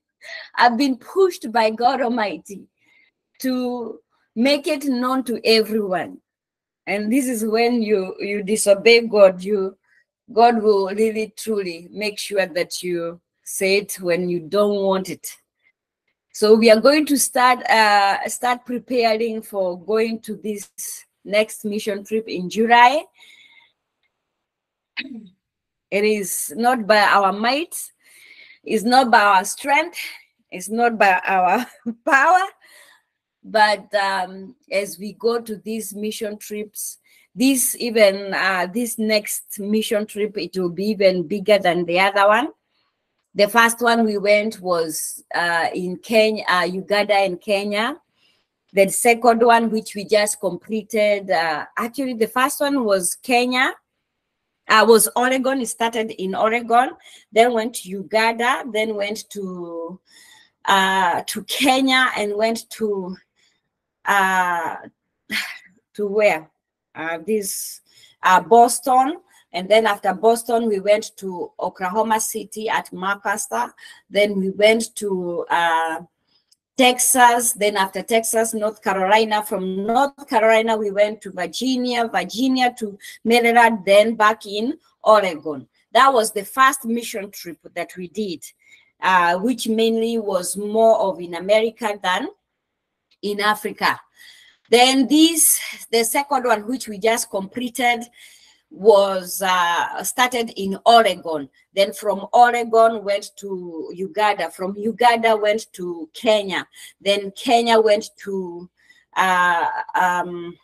I've been pushed by God Almighty to make it known to everyone. And this is when you you disobey God. You God will really truly make sure that you say it when you don't want it. So we are going to start uh, start preparing for going to this next mission trip in July. It is not by our might, it's not by our strength, it's not by our [LAUGHS] power, but um, as we go to these mission trips, this even uh, this next mission trip, it will be even bigger than the other one the first one we went was uh, in Kenya, uh, Uganda and Kenya. The second one, which we just completed, uh, actually the first one was Kenya. Uh, was Oregon. It started in Oregon, then went to Uganda, then went to uh, to Kenya, and went to uh, [SIGHS] to where? Uh, this uh, Boston, and then after Boston, we went to Oklahoma City at Marcaster. Then we went to uh, Texas. Then after Texas, North Carolina. From North Carolina, we went to Virginia, Virginia to Maryland, then back in Oregon. That was the first mission trip that we did, uh, which mainly was more of in America than in Africa. Then this, the second one, which we just completed, was uh, started in Oregon. Then from Oregon went to Uganda. From Uganda went to Kenya. Then Kenya went to uh, um,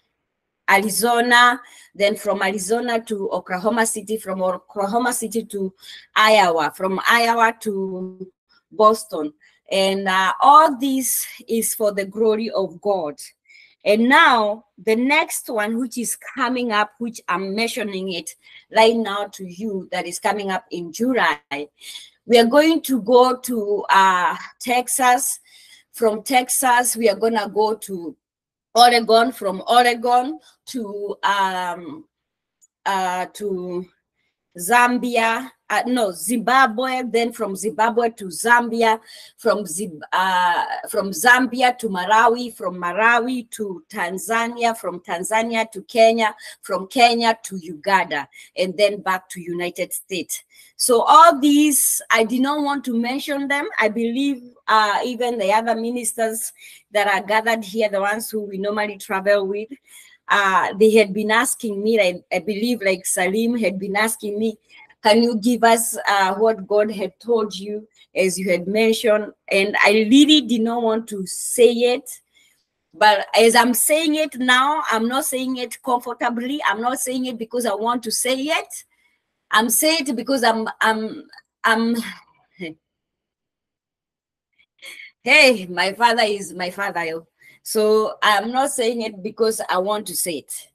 Arizona. Then from Arizona to Oklahoma City. From Oklahoma City to Iowa. From Iowa to Boston. And uh, all this is for the glory of God. And now the next one, which is coming up, which I'm mentioning it right now to you, that is coming up in July. We are going to go to uh, Texas. From Texas, we are going to go to Oregon. From Oregon to um, uh, to Zambia, uh, no, Zimbabwe, then from Zimbabwe to Zambia, from, uh, from Zambia to Malawi, from Malawi to Tanzania, from Tanzania to Kenya, from Kenya to Uganda, and then back to United States. So all these, I did not want to mention them. I believe uh, even the other ministers that are gathered here, the ones who we normally travel with, uh, they had been asking me, I, I believe like Salim had been asking me, can you give us uh, what God had told you, as you had mentioned? And I really did not want to say it. But as I'm saying it now, I'm not saying it comfortably. I'm not saying it because I want to say it. I'm saying it because I'm I'm I'm [LAUGHS] hey, my father is my father. So I'm not saying it because I want to say it.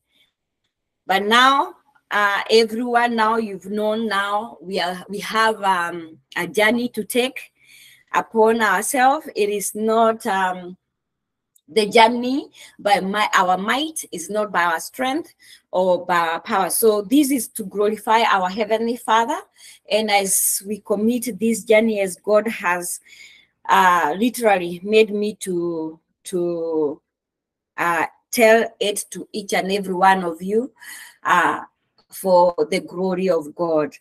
But now, uh, everyone now you've known now we are we have um, a journey to take upon ourselves. It is not um, the journey by my our might is not by our strength or by our power. So this is to glorify our heavenly Father, and as we commit this journey, as God has uh, literally made me to to uh, tell it to each and every one of you uh, for the glory of God.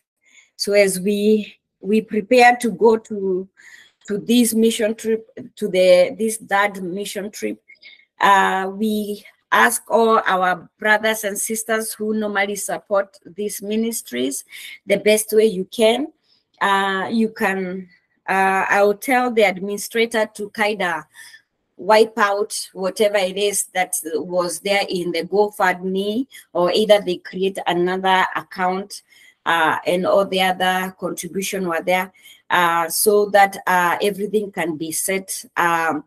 So as we we prepare to go to to this mission trip, to the this third mission trip, uh, we ask all our brothers and sisters who normally support these ministries the best way you can. Uh, you can, uh, I will tell the administrator to kind of wipe out whatever it is that was there in the GoFundMe, or either they create another account uh, and all the other contribution were there, uh, so that uh, everything can be set um,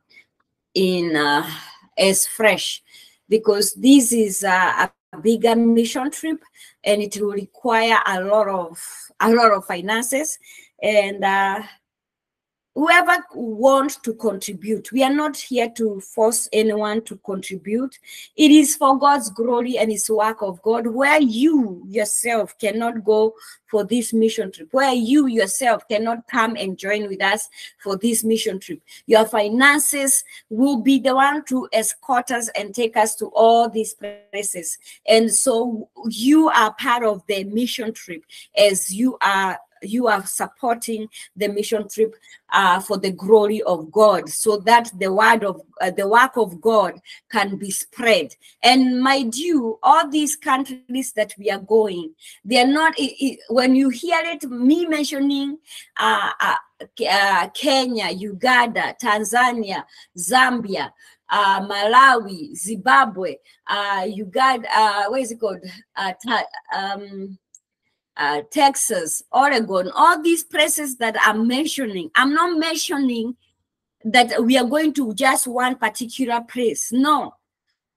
in uh, as fresh, because this is a, bigger mission trip, and it will require a lot of a lot of finances, and uh, whoever wants to contribute we are not here to force anyone to contribute. It is for god's glory and his work of god where you yourself cannot go for this mission trip where you yourself cannot come and join with us for this mission trip. Your finances will be the one to escort us and take us to all these places. And so you are part of the mission trip as you are you are supporting the mission trip uh, for the glory of God, so that the word of uh, the work of God can be spread. And mind you, all these countries that we are going, they are not. It, it, when you hear it, me mentioning. Uh, uh, uh Kenya, Uganda, Tanzania, Zambia, uh, Malawi, Zimbabwe, uh, Uganda, uh, it called? Uh, um, uh, Texas, Oregon, all these places that I'm mentioning, I'm not mentioning that we are going to just one particular place. No,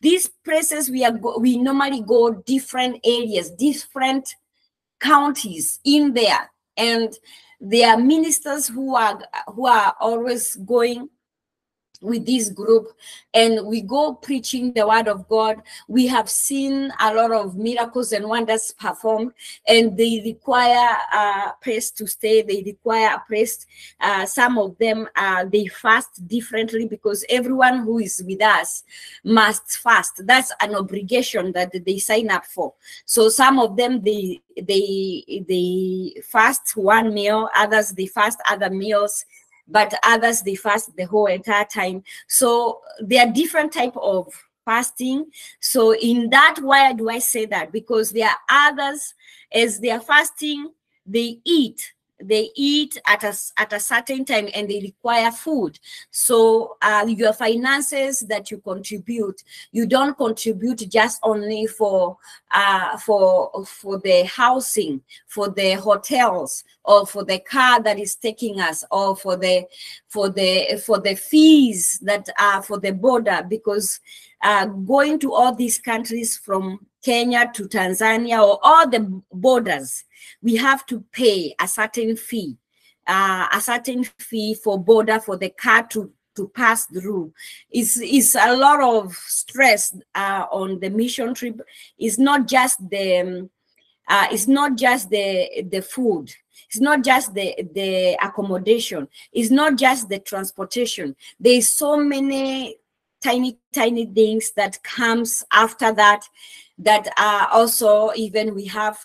these places we are we normally go different areas, different counties in there, and there are ministers who are who are always going with this group and we go preaching the word of God. We have seen a lot of miracles and wonders performed, and they require a place to stay. They require a place. Uh, some of them uh, they fast differently because everyone who is with us must fast. That's an obligation that they sign up for. So some of them they they they fast one meal, others they fast other meals but others they fast the whole entire time so there are different type of fasting. So in that, why do I say that? Because there are others, as they are fasting, they eat they eat at a, at a certain time and they require food. So uh, your finances that you contribute you don't contribute just only for uh, for for the housing for the hotels or for the car that is taking us or for the for the for the fees that are for the border because uh, going to all these countries from Kenya to Tanzania or all the borders we have to pay a certain fee, uh, a certain fee for border for the car to to pass through. It's, it's a lot of stress uh, on the mission trip. It's not just the uh, it's not just the the food. It's not just the the accommodation. It's not just the transportation. There's so many tiny tiny things that comes after that that are also even we have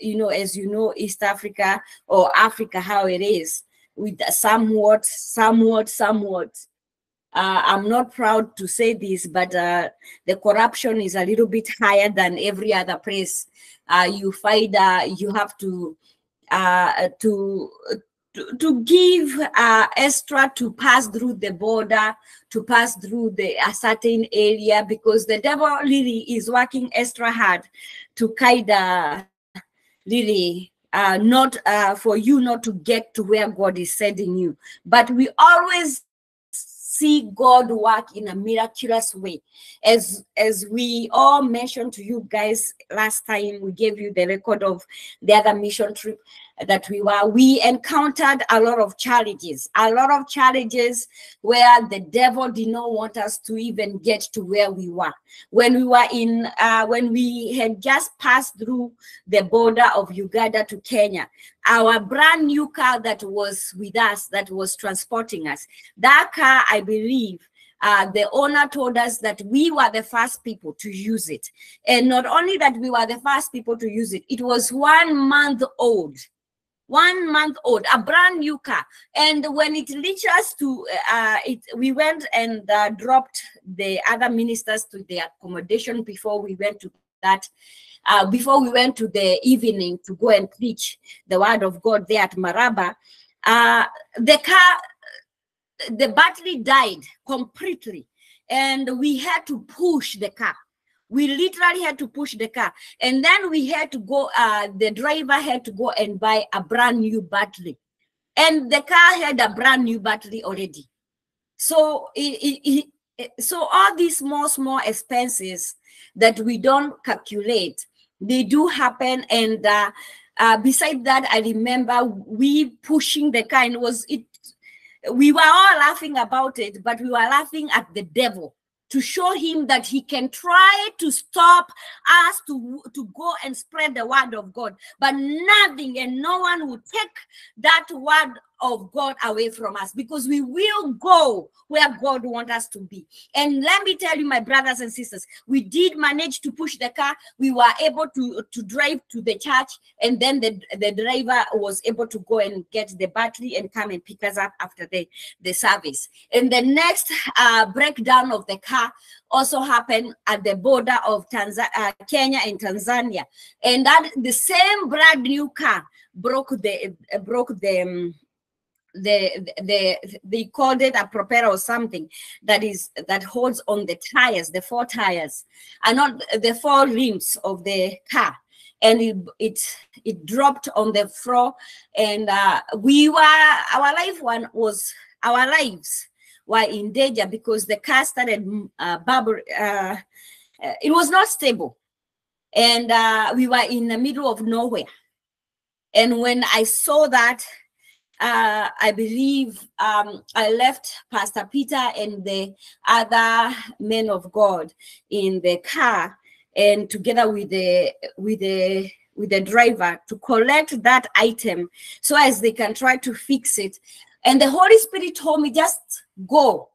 you know as you know east africa or africa how it is with somewhat somewhat somewhat uh, i'm not proud to say this but uh, the corruption is a little bit higher than every other place. Uh, you find uh, you have to uh, to to, to give uh, extra to pass through the border, to pass through the a certain area, because the devil really is working extra hard to kind of really uh, not uh, for you not to get to where God is sending you. But we always see God work in a miraculous way. As as we all mentioned to you guys last time, we gave you the record of the other mission trip that we were, we encountered a lot of challenges, a lot of challenges where the devil did not want us to even get to where we were. When we were in, uh, when we had just passed through the border of Uganda to Kenya, our brand new car that was with us, that was transporting us, that car, I believe, uh, the owner told us that we were the first people to use it. And not only that we were the first people to use it, it was one month old one month old, a brand new car. And when it reached us to, uh, it, we went and uh, dropped the other ministers to the accommodation before we went to that. Uh, before we went to the evening to go and preach the word of God there at Maraba, uh, the car, the battery died completely, and we had to push the car we literally had to push the car. And then we had to go uh, the driver had to go and buy a brand new battery. And the car had a brand new battery already. So it, it, it, so all these small small expenses that we don't calculate they do happen. And uh, uh, beside that i remember we pushing the car and was it we were all laughing about it but we were laughing at the devil to show him that he can try to stop us to, to go and spread the word of God. But nothing and no one will take that word of God away from us because we will go where God wants us to be. And let me tell you, my brothers and sisters, we did manage to push the car. We were able to, to drive to the church, and then the, the driver was able to go and get the battery and come and pick us up after the, the service. And the next uh, breakdown of the car also happened at the border of Tanzania, uh, Kenya and Tanzania. And that the same brand new car broke the uh, broke the um, the the they called it a propeller or something that is that holds on the tires the four tires and not the four rims of the car. And it it, it dropped on the floor. And uh, we were our life one was our lives were in danger because the car started uh, bubble uh, uh, it was not stable. And uh, we were in the middle of nowhere. And when i saw that uh, I believe um, I left Pastor Peter and the other men of God in the car, and together with the with the with the driver to collect that item, so as they can try to fix it. And the Holy Spirit told me just go,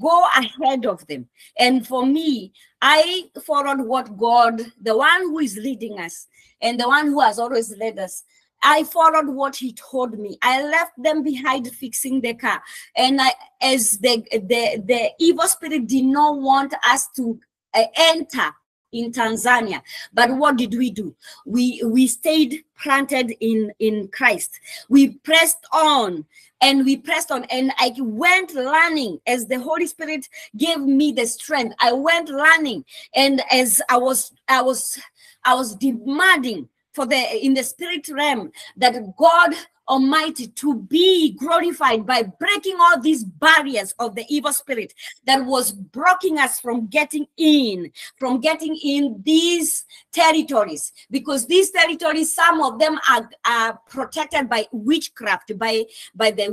go ahead of them. And for me, I followed what God, the one who is leading us, and the one who has always led us I followed what he told me. I left them behind fixing the car. And I, as the, the, the evil spirit did not want us to uh, enter in Tanzania. But what did we do? We we stayed planted in in Christ. We pressed on and we pressed on and I went learning as the Holy Spirit gave me the strength. I went learning and as I was I was I was demanding for the in the spirit realm that God Almighty to be glorified by breaking all these barriers of the evil spirit that was blocking us from getting in, from getting in these territories. Because these territories, some of them are, are protected by witchcraft, by by the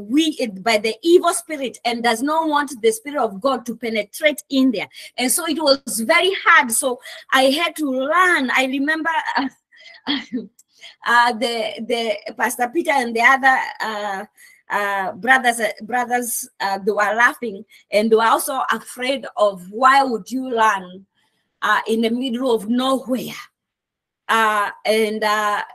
by the evil spirit, and does not want the spirit of God to penetrate in there. And so it was very hard. So I had to learn. I remember. [LAUGHS] Uh, the the Pastor Peter and the other uh, uh, brothers brothers they were laughing and they were also afraid of why would you uh, in the middle of nowhere and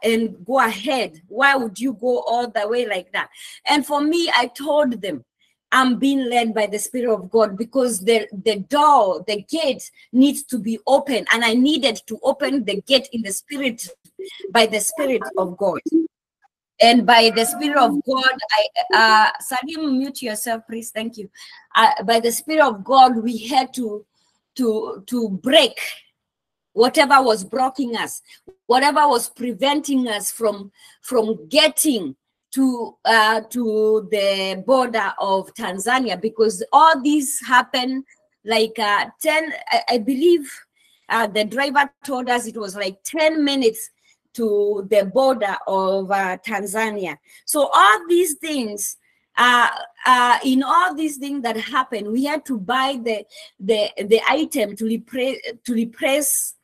and go ahead. Why would you go all the way like that? And for me, I told them, I'm being led by the Spirit of God because the, the door, the gate needs to be open. And I needed to open the gate in the Spirit by the Spirit of God. And by the Spirit of God, I uh Salim, mute yourself, please. Thank you. Uh, by the Spirit of God, we had to to to break whatever was blocking us, whatever was preventing us from from getting to uh, to the border of Tanzania, because all these happened like uh, ten. I, I believe uh, the driver told us it was like ten minutes to the border of uh, Tanzania. So all these things, uh, uh, in all these things that happened, we had to buy the the the item to replace to replace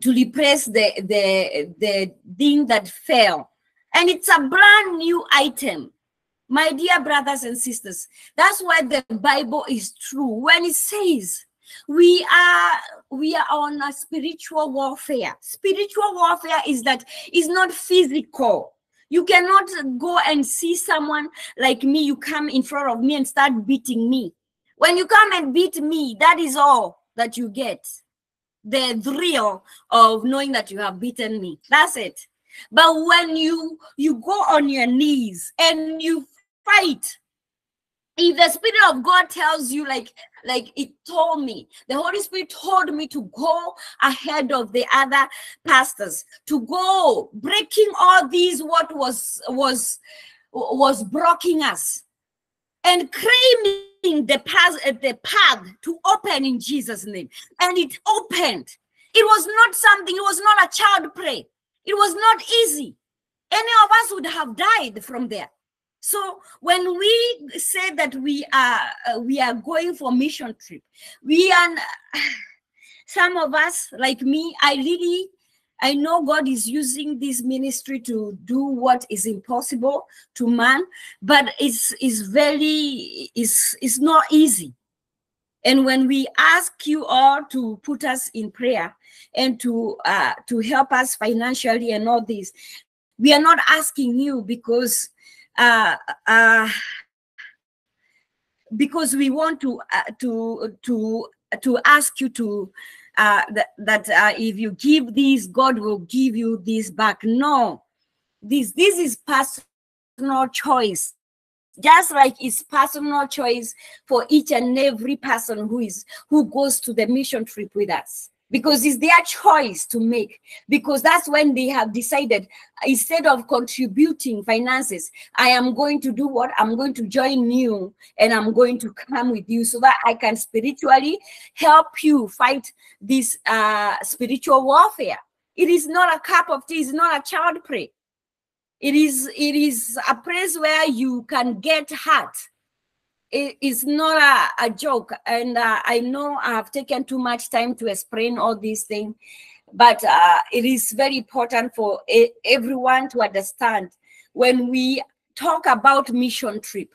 to replace the the the thing that fell, and it's a brand new item. My dear brothers and sisters, that's why the Bible is true. When it says we are we are on a spiritual warfare spiritual warfare is that is not physical. You cannot go and see someone like me. You come in front of me and start beating me. When you come and beat me that is all that you get. The thrill of knowing that you have beaten me. That's it but when you you go on your knees and you fight if the spirit of god tells you like like it told me the holy spirit told me to go ahead of the other pastors to go breaking all these what was was was blocking us and claiming the path the path to open in jesus name. And it opened. It was not something it was not a child play it was not easy any of us would have died from there so when we say that we are uh, we are going for mission trip, we are [SIGHS] some of us like me. I really I know God is using this ministry to do what is impossible to man, but it's is very is is not easy. And when we ask you all to put us in prayer and to uh, to help us financially and all this, we are not asking you because uh, uh, because we want to uh, to to to ask you to uh, that, that uh, if you give this, God will give you this back. No, this this is personal choice. Just like it's personal choice for each and every person who is who goes to the mission trip with us because it's their choice to make. Because that's when they have decided instead of contributing finances i am going to do what? I'm going to join you and i'm going to come with you so that i can spiritually help you fight this uh spiritual warfare. It is not a cup of tea. It's not a child play it is it is a place where you can get hurt it is not a, a joke. And uh, I know I have taken too much time to explain all these things, but uh, it is very important for a, everyone to understand when we talk about mission trip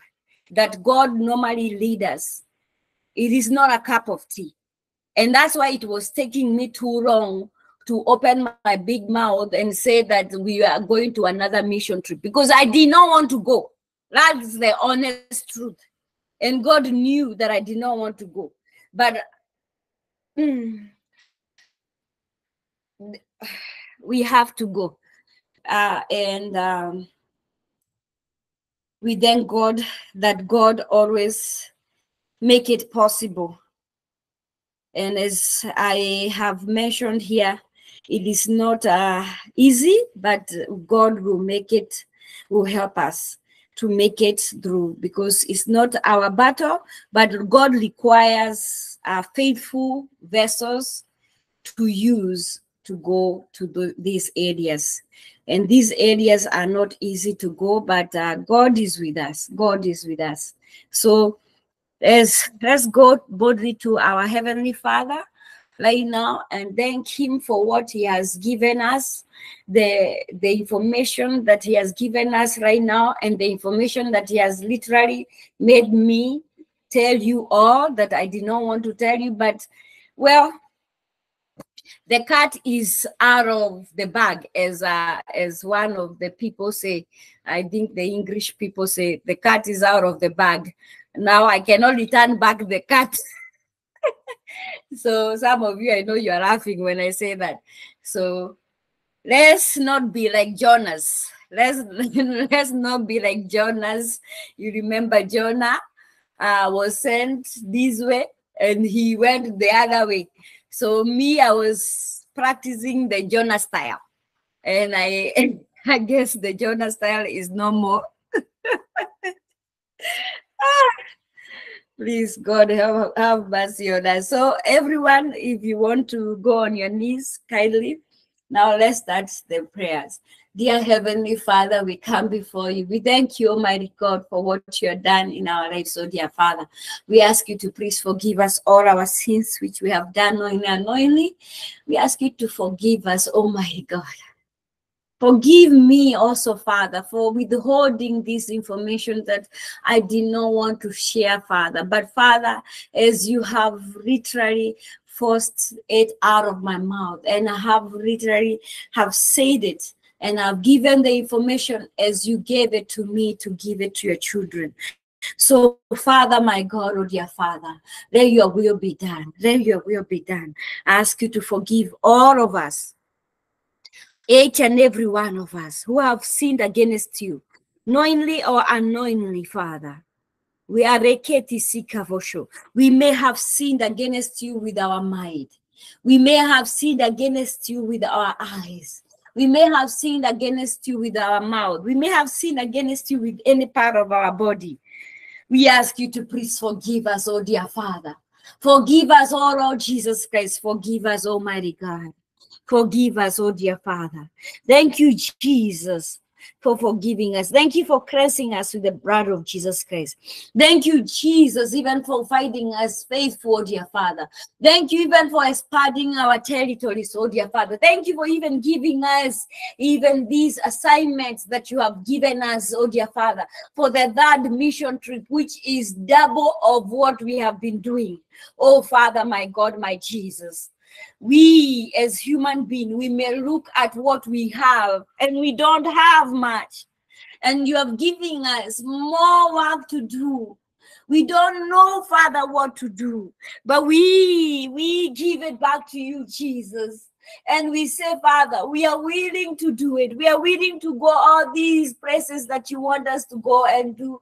that God normally leads us. It is not a cup of tea. And that's why it was taking me too long to open my big mouth and say that we are going to another mission trip because I did not want to go. That's the honest truth. And God knew that I did not want to go. But mm, we have to go. Uh, and um, we thank God that God always make it possible. And as I have mentioned here, it is not uh, easy, but God will make it, will help us to make it through because it's not our battle, but God requires uh, faithful vessels to use to go to the, these areas. And these areas are not easy to go, but uh, God is with us. God is with us. So let's, let's go boldly to our Heavenly Father right now and thank him for what he has given us the the information that he has given us right now and the information that he has literally made me tell you all that i did not want to tell you but well the cat is out of the bag as uh, as one of the people say. I think the english people say the cat is out of the bag. Now i cannot return back the cat [LAUGHS] [LAUGHS] so some of you i know you are laughing when i say that. So let's not be like jonas. Let's [LAUGHS] let's not be like jonas. You remember jonah? Uh, was sent this way and he went the other way. So me i was practicing the jonah style. And i [LAUGHS] i guess the jonah style is no more Please, God, have, have mercy on us. So, everyone, if you want to go on your knees, kindly, now let's start the prayers. Dear Heavenly Father, we come before you. We thank you, Almighty God, for what you have done in our lives, oh dear Father. We ask you to please forgive us all our sins which we have done knowingly and unknowingly. We ask you to forgive us, Almighty God. Forgive me also, Father, for withholding this information that I did not want to share, Father. But, Father, as you have literally forced it out of my mouth, and I have literally have said it, and I've given the information as you gave it to me to give it to your children. So, Father, my God, oh dear Father, let your will be done. Let your will be done. I ask you to forgive all of us each and every one of us who have sinned against you, knowingly or unknowingly, Father. We are reketi. We may have sinned against you with our mind. We may have sinned against you with our eyes. We may have sinned against you with our mouth. We may have sinned against you with any part of our body. We ask you to please forgive us, oh dear Father. Forgive us, oh Lord Jesus Christ. Forgive us, Almighty God. Forgive us, oh dear Father. Thank you, Jesus, for forgiving us. Thank you for cleansing us with the blood of Jesus Christ. Thank you, Jesus, even for finding us faithful, oh dear Father. Thank you even for expanding our territories, oh dear Father. Thank you for even giving us even these assignments that you have given us, oh dear Father, for the third mission trip, which is double of what we have been doing. Oh Father, my God, my Jesus we as human beings we may look at what we have and we don't have much. And you have given us more work to do. We don't know father what to do but we we give it back to you jesus. And we say father we are willing to do it. We are willing to go all these places that you want us to go and do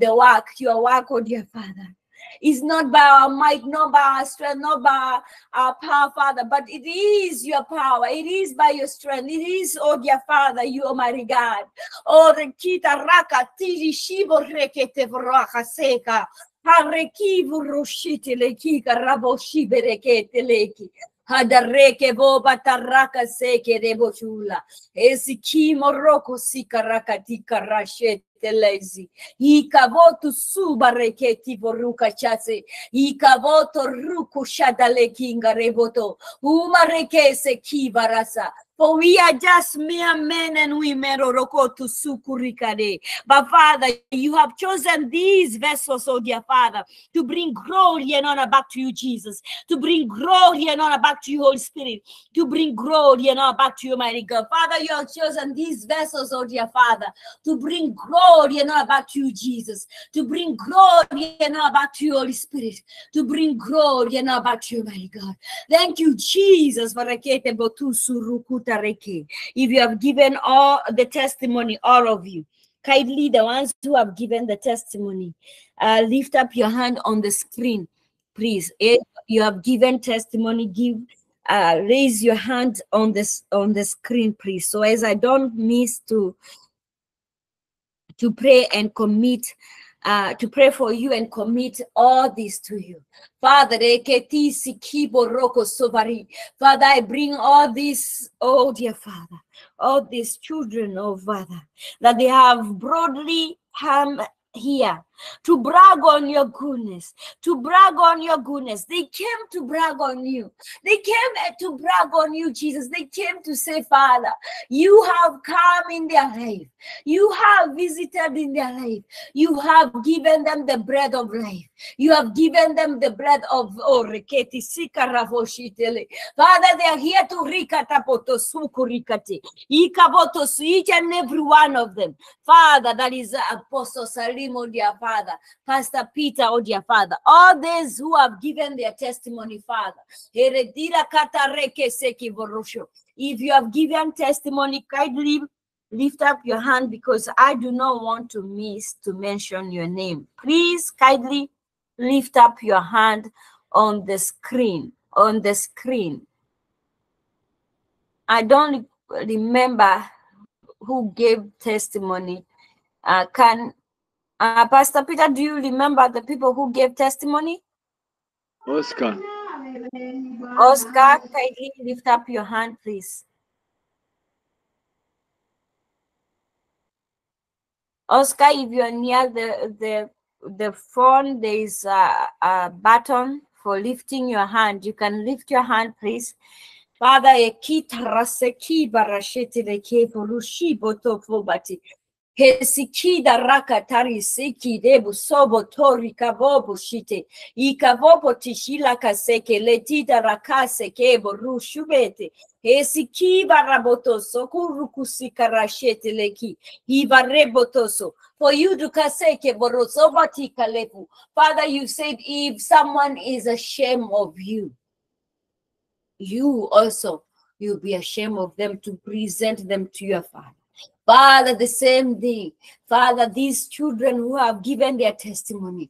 the work your work oh dear father it's not by our might, not by our strength, not by our power, Father, but it is your power. It is by your strength. It is, oh dear Father, you Almighty God. Oh, rekita raka tiri shibo rekete vraka seka. Harekivu rushite lekika rabo shiberekete leki. Hadareke boba taraka seke rebo chula. Esi kimo roko sika rakatika rashete telezi. Ikavotu suba reketi voruka chase ikavoto ruku shadale kinga reboto. Uma rekese kivarasa. For we are just mere men and women, Orokotu Sukurikade. But Father, you have chosen these vessels, oh dear Father, to bring glory and honor back to you, Jesus, to bring glory and honor back to you, Holy Spirit, to bring glory and honor back to you, mighty God. Father, you have chosen these vessels, oh dear Father, to bring glory glory and all about you, Jesus. To bring glory and all about you, Holy Spirit. To bring glory and all about you, my God. Thank you, Jesus. If you have given all the testimony, all of you, kindly the ones who have given the testimony, uh, lift up your hand on the screen, please. If you have given testimony, give uh, raise your hand on this on the screen, please. So as I don't miss to to pray and commit uh, to pray for you and commit all this to you. Father, Father, I bring all these, oh dear Father, all these children, oh Father, that they have broadly come here to brag on your goodness, to brag on your goodness. They came to brag on you. They came eh, to brag on you, Jesus. They came to say, Father, you have come in their life. You have visited in their life. You have given them the bread of life. You have given them the bread of oh, Oreketi Sikaravoshitele. Father, they are here to Rikatapoto Sukurikati. Ikabotos, each and every one of them. Father, that is uh, Apostle Salim, dear Father, Pastor Peter, oh dear Father, all those who have given their testimony, Father. If you have given testimony, kindly lift up your hand because I do not want to miss to mention your name. Please kindly lift up your hand on the screen. On the screen. I don't remember who gave testimony. Uh, can uh, Pastor Peter, do you remember the people who gave testimony? Oscar. Oscar, kindly lift up your hand, please. Oscar, if you're near the the the phone, there is a, a button for lifting your hand. You can lift your hand, please. Father, ekita raseki barashete leke porushi boto fobati. Hesikida rakatari siki debu sobo tori kavobo shite. Ikavobo tishila kaseke letita rakase kebo rushubete. Hesikiva rabotoso kurukusika rashete leki. Iva rebotoso. For you to kaseke borosobati kalepu. Father, you said if someone is ashamed of you, you also you'll be ashamed of them to present them to your father. Father, the same thing. Father, these children who have given their testimony,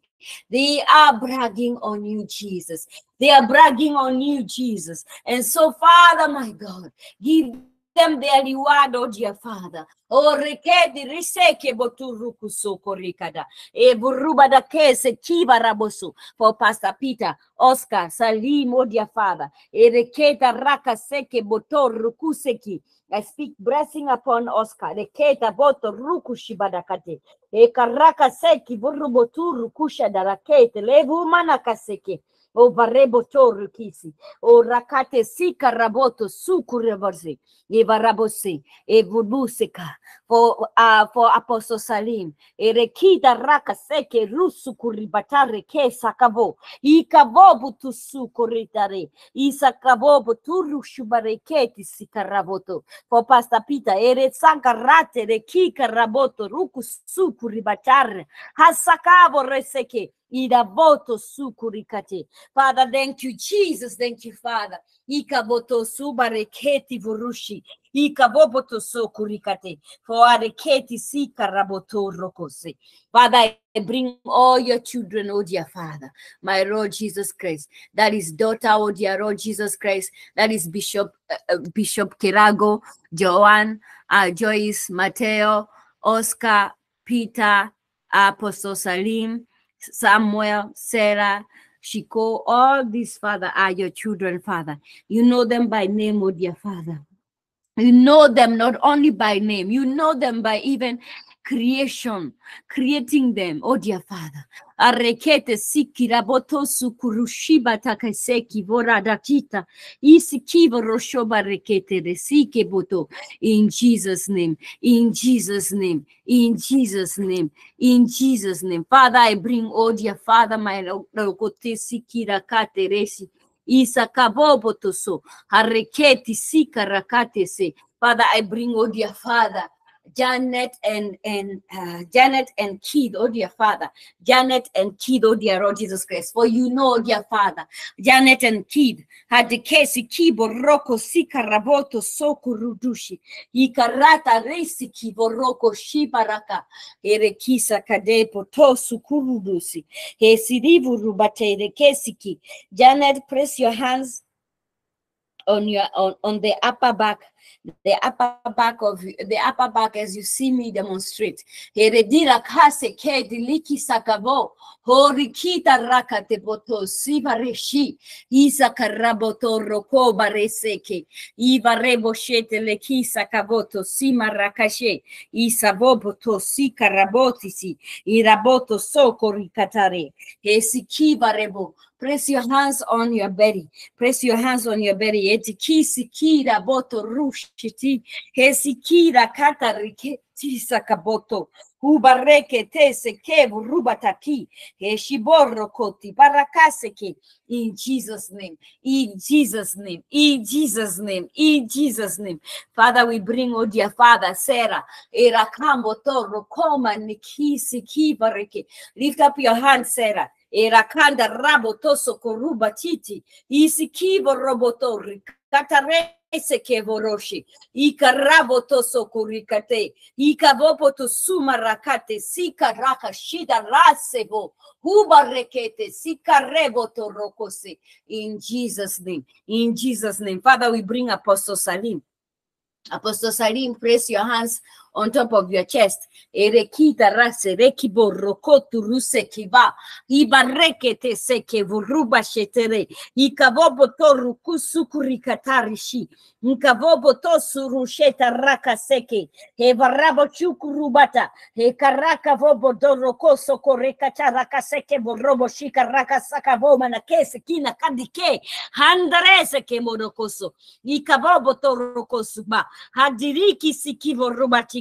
they are bragging on you, Jesus. They are bragging on you, Jesus. And so, Father, my God, give them their reward, oh dear Father. Oh, rekedi riseke boturuku soko rikada. E buruba da kese kiba rabosu. For Pastor Peter, Oscar, Salim, oh dear Father. E reketa raka seke botoruku seki. I speak blessing upon Oscar. Reketa boto ruku shibadakate. E karaka seki buruboturu kusha darakete. Levu mana kaseke. O varebo kisi. O rakate sika raboto sukureborsi. E varabosi. E vubuseka. For, uh, for Apostle Salim. E rekida raka seke rusu kuribatare ke sakavo. Ikavobu tu sukuritare. Isakavobu turu shubareketi sikaravoto. For Pastor Peter. Ere sankarate rekika raboto ruku sukuribatare. Hasakavo reseke. Ida voto sukurikate. Father, thank you, Jesus. Thank you, Father. Ika voto subareketi vurushi. Ika voboto sukurikate. For areketi sika raboto rokose. Father, I bring all your children, oh dear Father, my Lord Jesus Christ. That is daughter, oh dear Lord Jesus Christ. That is Bishop uh, uh, Bishop Kirago, Joanne, uh, Joyce, Mateo, Oscar, Peter, Apostle Salim, Samuel, Sarah, Shiko, all these, Father, are your children, Father. You know them by name, oh dear Father. You know them not only by name, you know them by even creation, creating them, oh dear Father. Arekete siki raboto sukurushiba takaseki voradakita isikivo roshoba rekete resike boto. In Jesus' name, in Jesus' name, in Jesus' name, in Jesus' name. Father, I bring, oh dear Father, my rokote siki rakate resi. Isa kabobotoso, hareketi sika rakate se. Father, I bring, oh dear Father, Janet and and uh, Janet and Keith, oh dear Father, Janet and Keith, oh dear Lord Jesus Christ, for you know, dear Father, Janet and Keith had the case kibo roko sika raboto soko rudushi. Ikarata resi kibo roko shibaraka erekisa kadepo tosu kurudusi. Hesirivu rubate rekesiki. Janet, press your hands on your on, on the upper back the upper back of the upper back as you see me demonstrate. Kase ke diliki sakavo horikita rakate boto roko bareseke shete leki sakavoto sima rakashe isa boboto si iraboto soko rikatare Press your hands on your belly. Press your hands on your belly. Etikisikira boto rushiti. Hesikira katarike tisakaboto. Ubareke tese kevu rubataki. Heshiborro koti barakaseke. In Jesus' name. In Jesus' name. In Jesus' name. In Jesus' name. Father, we bring, oh dear Father, Sarah. Erakambo toro koma nikisi kibareke. Lift up your hand, Sarah. Erakanda rabotoso koruba titi. Isikivo robotori. Katarese kevoroshi. Ika rabotoso kurikate. Ika vopoto suma rakate. Sika raka shida rasebo. Huba rekete. Sika reboto rokose. In Jesus' name. In Jesus' name. Father, we bring Apostle Salim. Apostle Salim, place your hands on top of your chest. Erekita rase rekibo rokotu ruse kiba. Ibarekete seke vuruba shetere. Ikavobo toru kusukuri katarishi. Nkavobo tosuru sheta raka seke. Hevarabo chukurubata. He karaka vobo doroko soko rekata raka seke borobo shika raka saka voma na kese kina kandike. Handrese ke monokoso. Ikavobo toroko suba. Hadiriki sikivo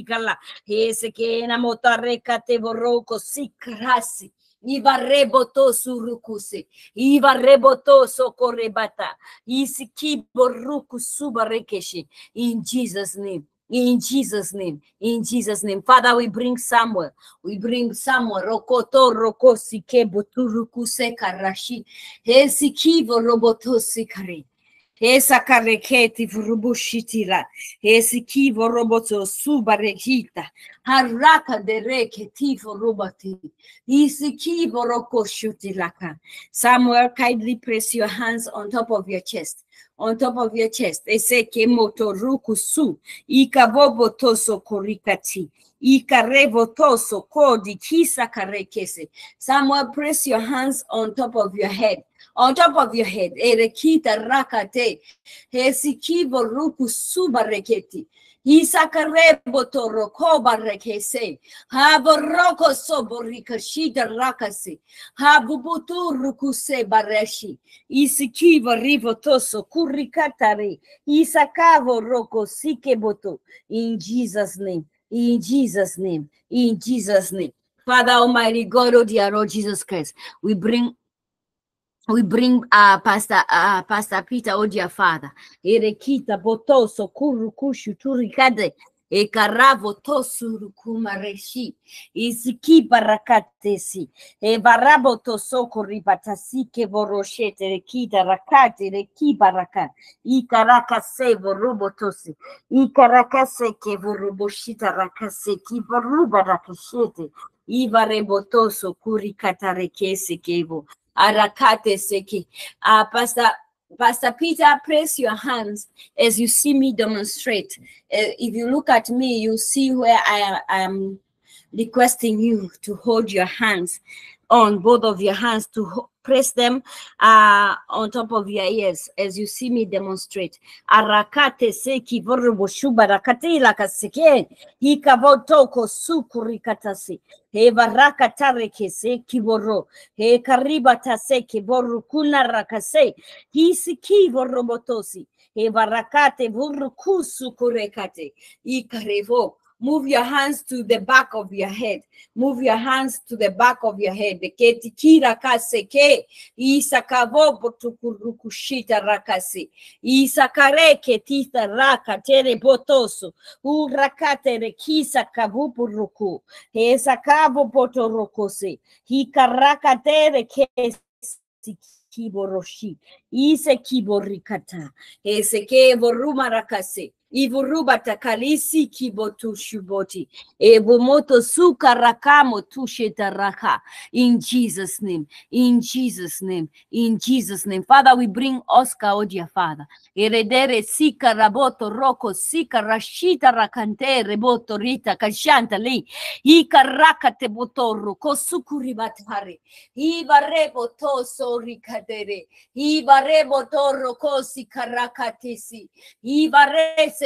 rubatikala. Ese que na motareka te boroko sikrasi. Iva reboto surukuse. Iva reboto sokorebata. Isiki boruku subarekeshi. In Jesus' name. In Jesus' name, in Jesus' name. Father, we bring Samuel. We bring Samuel. Rokoto rokosi keboturuku sekarashi. Hesikivo roboto sikare. Esa kareketi vurubushitila. Esi kivo roboto subarekita. Haraka de reke tifo roboti. Isi kivo roko shutilaka. Samuel, kindly press your hands on top of your chest. On top of your chest. Ese ke moto ruku su. Ika bobo toso korikati. Ika revo toso kodi kisa karekese. Samuel, press your hands on top of your head on top of your head. Erekita rakate. Hesikivo ruku subareketi. Isakarebo torokoba rekese. Haboroko soborika shida rakasi. Habubutu rukuse bareshi. Isikiva rivo toso kurikatare. Isakavo roko sikeboto. In Jesus' name. In Jesus' name. In Jesus' name. Father Almighty God, oh dear Lord Jesus Christ, we bring we bring uh pastor uh pastor peter oh dear father. Erekita botoso kurukushu turikade ekaravo tosurukumareshi isiki barakatesi e barabo tosoko ribatasi ke boroshete rekita rakate reki baraka. Ikaraka sevo robotosi ikarakase ke voroboshita rakase ki boruba rakashete iva rebotoso kurikata rekese kevo arakate seki. Uh, Pastor Pastor Peter, press your hands as you see me demonstrate. Uh, if you look at me, you see where I am requesting you to hold your hands on both of your hands to press them uh, on top of your ears as you see me demonstrate. Arakate seki vorbo shuba rakate la kaseke. Ikavotoko sukuri katasi he varaka tareke se kiboro he kariba tase kiboru kuna rakase hisiki vorobotosi he varakate vurukusu kurekate. Ikarevo Move your hands to the back of your head. Move your hands to the back of your head. Keti kira kaseke. Isakavobo tukurukushita rakasi. Isakareke tita raka tere botoso. Urakate rekisa kavupu ruku. Esakavo potorokose. Hikaraka tere kesi kiboroshi. Ise kiborikata. Ese kevoruma rakase. Ivuruba takalisi kibotu shuboti. Ebumoto suka rakamo tusheta. In Jesus' name. In Jesus' name. In Jesus' name. Father, we bring Oscar, oh dear Father. Eredere sika raboto roko sika rashita rakante reboto rita kashanta li. Ika rakate botoro kosukuri batare. Iva rebo toso rikadere. Iva rebo toro kosi karakatisi. Iva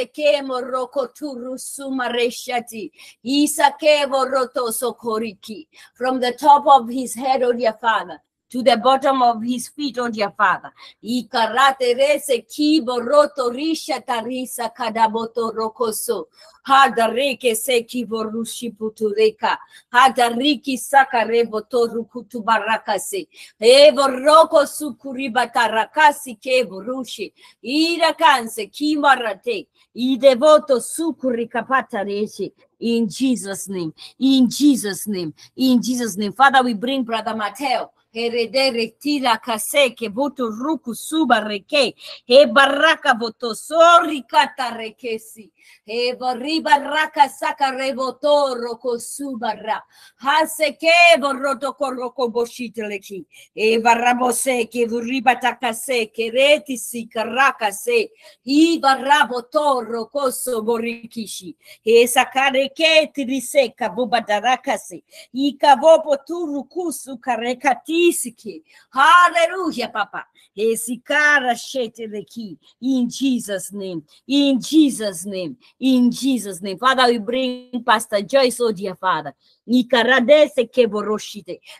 rese kemo roko turu sumareshati. Isa kevo roto sokoriki. From the top of his head, oh dear Father, to the bottom of his feet, oh dear Father. Ikarate rese kibo roto risha tarisa kadaboto rokoso. Hadareke se kibo rushi putureka. Hadariki sakarebo toru kutubarakase. Evo roko sukuriba tarakasi kevo rushi. Irakanse kimarate. Idevoto sukuri kapata reshi. In Jesus' name. In Jesus' name. In Jesus' name. Father, we bring Brother Mateo. Heredere tira kaseke voto ruku suba reke he baraka voto sori kata rekesi he bariba raka saka revoto roko subara haseke voroto koroko boshiteleki he barabose ke vuriba takase ke reti si karaka se hi barabo toro koso borikishi he sakare ke tiriseka bubadaraka se hi kavopo turu kusu karekati Isiki. Hallelujah, Papa. Esikara sheteleki. In Jesus' name. In Jesus' name. In Jesus' name. Father, we bring Pastor Joyce, oh dear Father.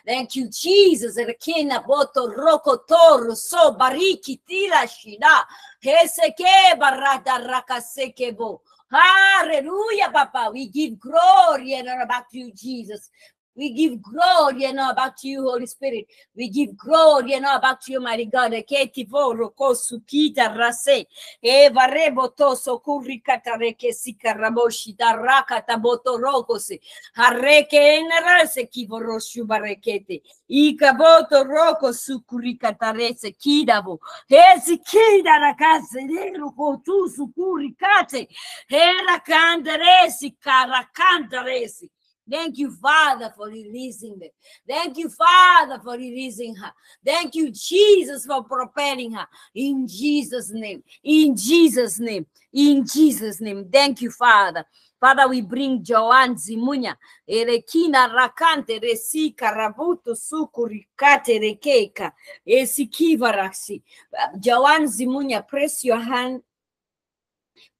Thank you, Jesus. Rekena boto roko toro so bariki tira shida. Heseke barata rakasekebo. Hallelujah, Papa. We give glory and honor back to you, Jesus. We give glory and honor back to you, Holy Spirit. We give glory and honor back to you, mighty God. Keti voro kosu kita rase. E varebo toso kurikata reke sika raboshi daraka taboto rokose. Hareke enerase kivoro shubarekete. Ika boto roko sukurikata rese kidavo. Hesi kida rakase nero kotu sukurikate. Hera kandaresi karakandaresi. Thank you, Father, for releasing them. Thank you, Father, for releasing her. Thank you, Jesus, for preparing her. In Jesus' name. In Jesus' name. In Jesus' name. Thank you, Father. Father, we bring Joan Zimunya, Erekina Rakante, Resika, Rabuto, Sukurikate, Rekeka, Esikiva Raksi. Joan Zimunya, press your hand.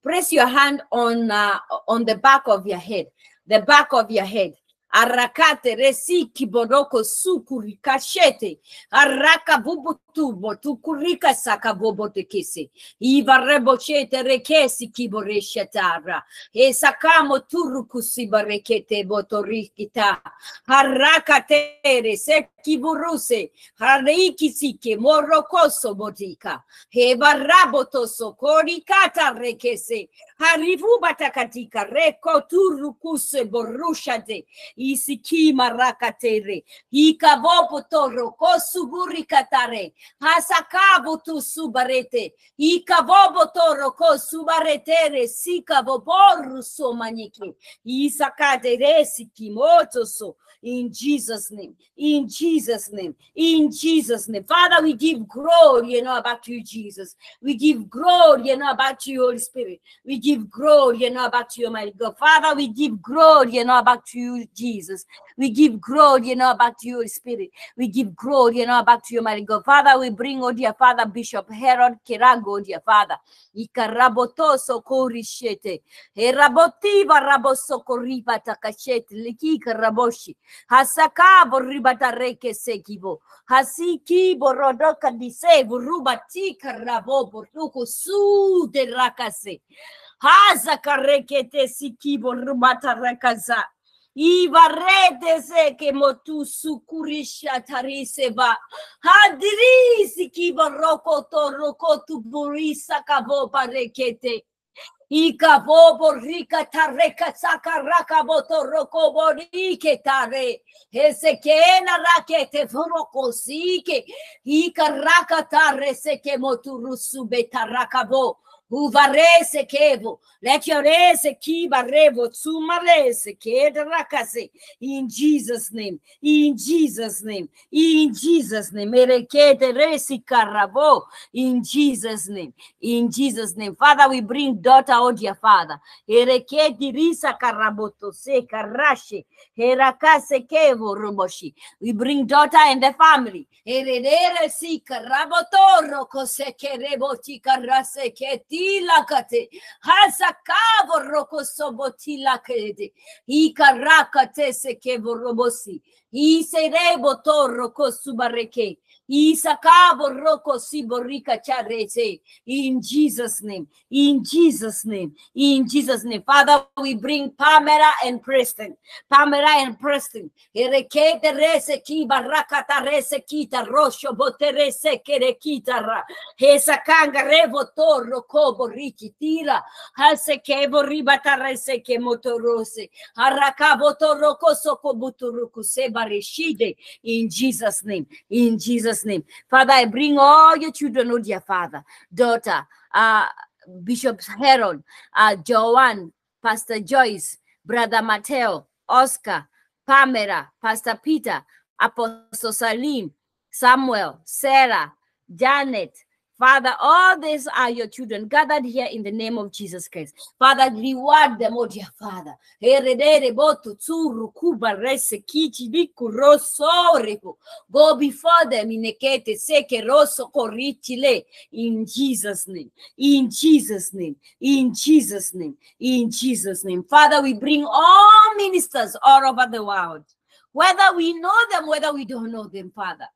Press your hand on uh, on the back of your head the back of your head. Arakate resiki boroko sukuri kashete. Araka bubutubo tukurika saka bobote kese. Iva rebochete rekesi kiboreshatara. E sakamo turuku sibarekete botorikita. Haraka tere seki buruse. Hariki sike morokoso botika. He baraboto sokori kata rekese. harivubatacatica recoturucuse borrushade isikimarakatere ikavopotorrocosuburicatare hasacavotusubarete ikavopotorrocosubaretere sicavoborrusomaniki isakaderesiquimotoso In Jesus' name. In Jesus' name. In Jesus' name. Father, we give glory, you know, about you, Jesus. We give glory, you know, about you, Holy Spirit. We give glory, you know, about you, my God. Father, we give glory, you know, about you, Jesus. We give glory, you know, about you, Holy Spirit. We give glory, you know, about you, my God. Father, we bring, oh dear Father, Bishop Herod Kirago, oh dear Father. Ikarabotoso korishete. Erabotiva raboso koriba takashete. Likika. Hasakabo ribatareke sekibo. Hasikibo rodoka dise rubatika rabobo tuku su de rakase. Hazakarekete sikibo rubatarakaza. Ivarete se che motu sukurisha tariseva. Hadirisi kibo rokoto rokotu burisa kavo parekete. Ika bobo rika tareka saka raka boto roko borike tare. Ese que na rakete foroko sike. Ika raka Uvarese kevo, let your ese kiba revo tsumarese rakase in Jesus' name, in Jesus' name, in Jesus' name. Merekete resi karabo in Jesus' name, in Jesus' name. Father, we bring daughter, oh dear Father. Ereketi risa karaboto se karashe, herakase kevo ruboshi. We bring daughter and the family. Eredere si karaboto roko se kereboti karase keti botila kate hasakavo rokoso botila kede i karakate se che vorrobosi i serebo torro cosubareke in Jesus name in Jesus name in Jesus name. Father we bring Pamela and Preston. Pamela and Preston. Erekete rese ki barakata rese kita rosho boterese kere kitara hesakanga revo torro kobo riki tira hase kevo ribata rese ke motorose harakabo torro kosoko buturuku seba in Jesus' name. In Jesus' name. Father, I bring all your children, oh dear Father, daughter, uh, Bishop Harold, uh, Joanne, Pastor Joyce, Brother Mateo, Oscar, Pamela, Pastor Peter, Apostle Salim, Samuel, Sarah, Janet, Father, all these are your children gathered here in the name of Jesus Christ. Father, reward them, oh dear Father. Go before them in Jesus' name, in Jesus' name, in Jesus' name, in Jesus' name. Father, we bring all ministers all over the world, whether we know them, whether we don't know them, Father.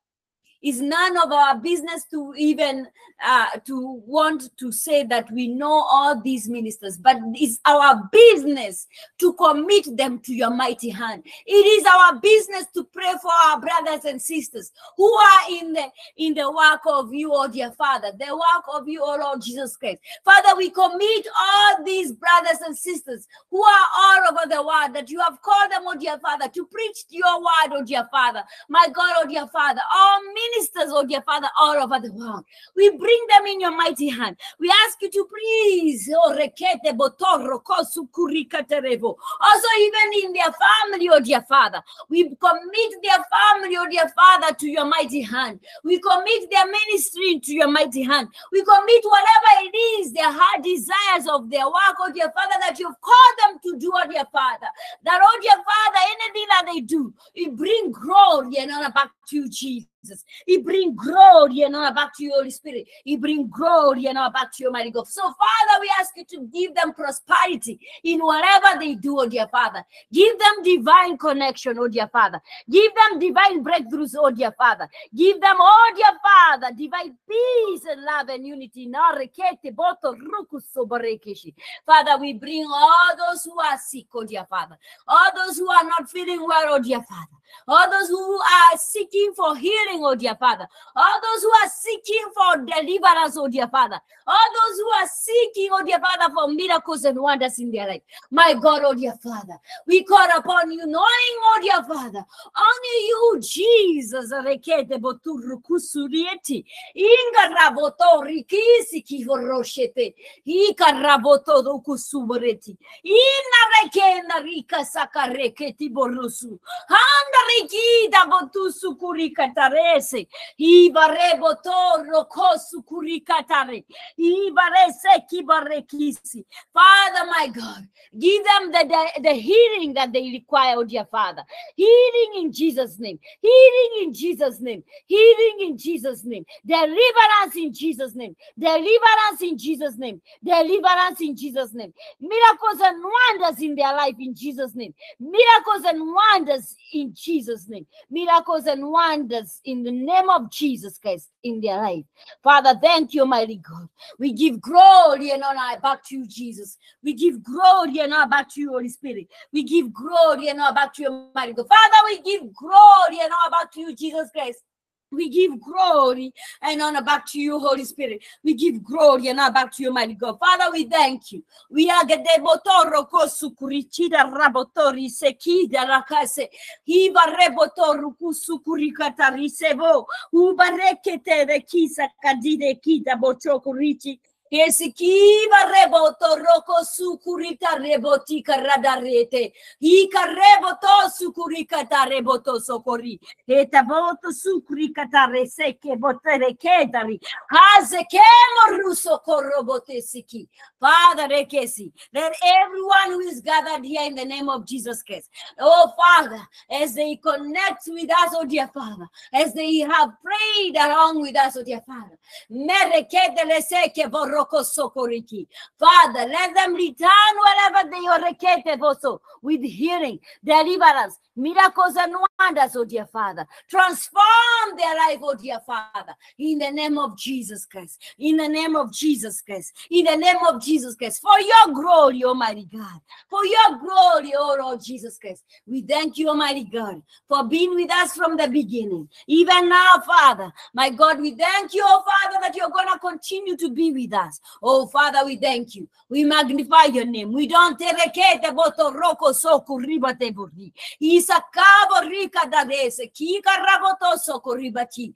It's none of our business to even uh, to want to say that we know all these ministers, but it's our business to commit them to your mighty hand. It is our business to pray for our brothers and sisters who are in the in the work of you, oh dear Father, the work of you, oh Lord Jesus Christ. Father, we commit all these brothers and sisters who are all over the world that you have called them, oh dear Father, to preach your word, oh dear Father. My God, oh dear Father, all ministers, oh dear Father, all over the world. We bring them in your mighty hand. We ask you to please, oh. Also, even in their family, oh dear Father, we commit their family, oh dear Father, to your mighty hand. We commit their ministry to your mighty hand. We commit whatever it is, their heart desires of their work, oh dear Father, that you've called them to do, oh dear Father. That, oh dear Father, anything that they do, we bring glory and honor back to you, Jesus. Jesus. He bring glory and honor back to you, Holy Spirit. He bring glory and honor back to you, mighty God. So, Father, we ask you to give them prosperity in whatever they do, oh dear Father. Give them divine connection, oh dear Father. Give them divine breakthroughs, oh dear Father. Give them, oh dear Father, divine peace and love and unity. Father, we bring all those who are sick, oh dear Father. All those who are not feeling well, oh dear Father all those who are seeking for healing, oh dear Father, all those who are seeking for deliverance, oh dear Father, all those who are seeking, oh dear Father, for miracles and wonders in their life. My God, oh dear Father, we call upon you, knowing, oh dear Father, only you, Jesus, rekete boturu kusurieti, inga raboto rikisi kivoroshete, ika raboto dokusuboreti, ina rekena rika sakareketi borusu, handa rikida botu katarese. Ibarebo toro kosukuri katare. Ibarese kibarekisi. Father, my God, give them the, the, the healing that they require, oh dear Father. Healing in Jesus' name. Healing in Jesus' name. Healing in Jesus' name. Deliverance in Jesus' name. Deliverance in Jesus' name. Deliverance in Jesus' name. Miracles and wonders in their life in Jesus' name. Miracles and wonders in Jesus' name. Miracles and wonders in the name of Jesus Christ in their life. Father, thank you, mighty God. We give glory and honor back to you, Jesus. We give glory and honor back to you, Holy Spirit. We give glory and honor back to you, mighty God. Father, we give glory and honor back to you, Jesus Christ. We give glory and honor back to you, Holy Spirit. We give glory and honor back to you, mighty God. Father, we thank you. We are the debotoro kosukurichida rabotori sekida rakase. Hiva rebotoru kusukurikata risevo. Ubarekete de kisa kadide kita bochokurichi. Esikiva reboto roko sukurita rebotika radarete. Ika reboto sukurikata reboto sokori. Eta voto sukurikata reseke botere kedari. Haze kemo ruso korobote siki. Father rekesi. Let everyone who is gathered here in the name of Jesus Christ. Oh Father, as they connect with us, oh dear Father, as they have prayed along with us, oh dear Father. Merekete boroko sokoriki. Father, let them return wherever they are located also with healing, deliverance, miracles and wonders, oh dear Father. Transform their life, oh dear Father, in the name of Jesus Christ. In the name of Jesus Christ. In the name of Jesus Christ. For your glory, Almighty God. For your glory, oh Lord Jesus Christ. We thank you, Almighty God, for being with us from the beginning. Even now, Father, my God, we thank you, oh Father, that you're going to continue to be with us. Oh Father, we thank you. We magnify your name. We don't terekete boto roko soku ribate burri. Isakabo rika dadese. Kika raboto soku ribati.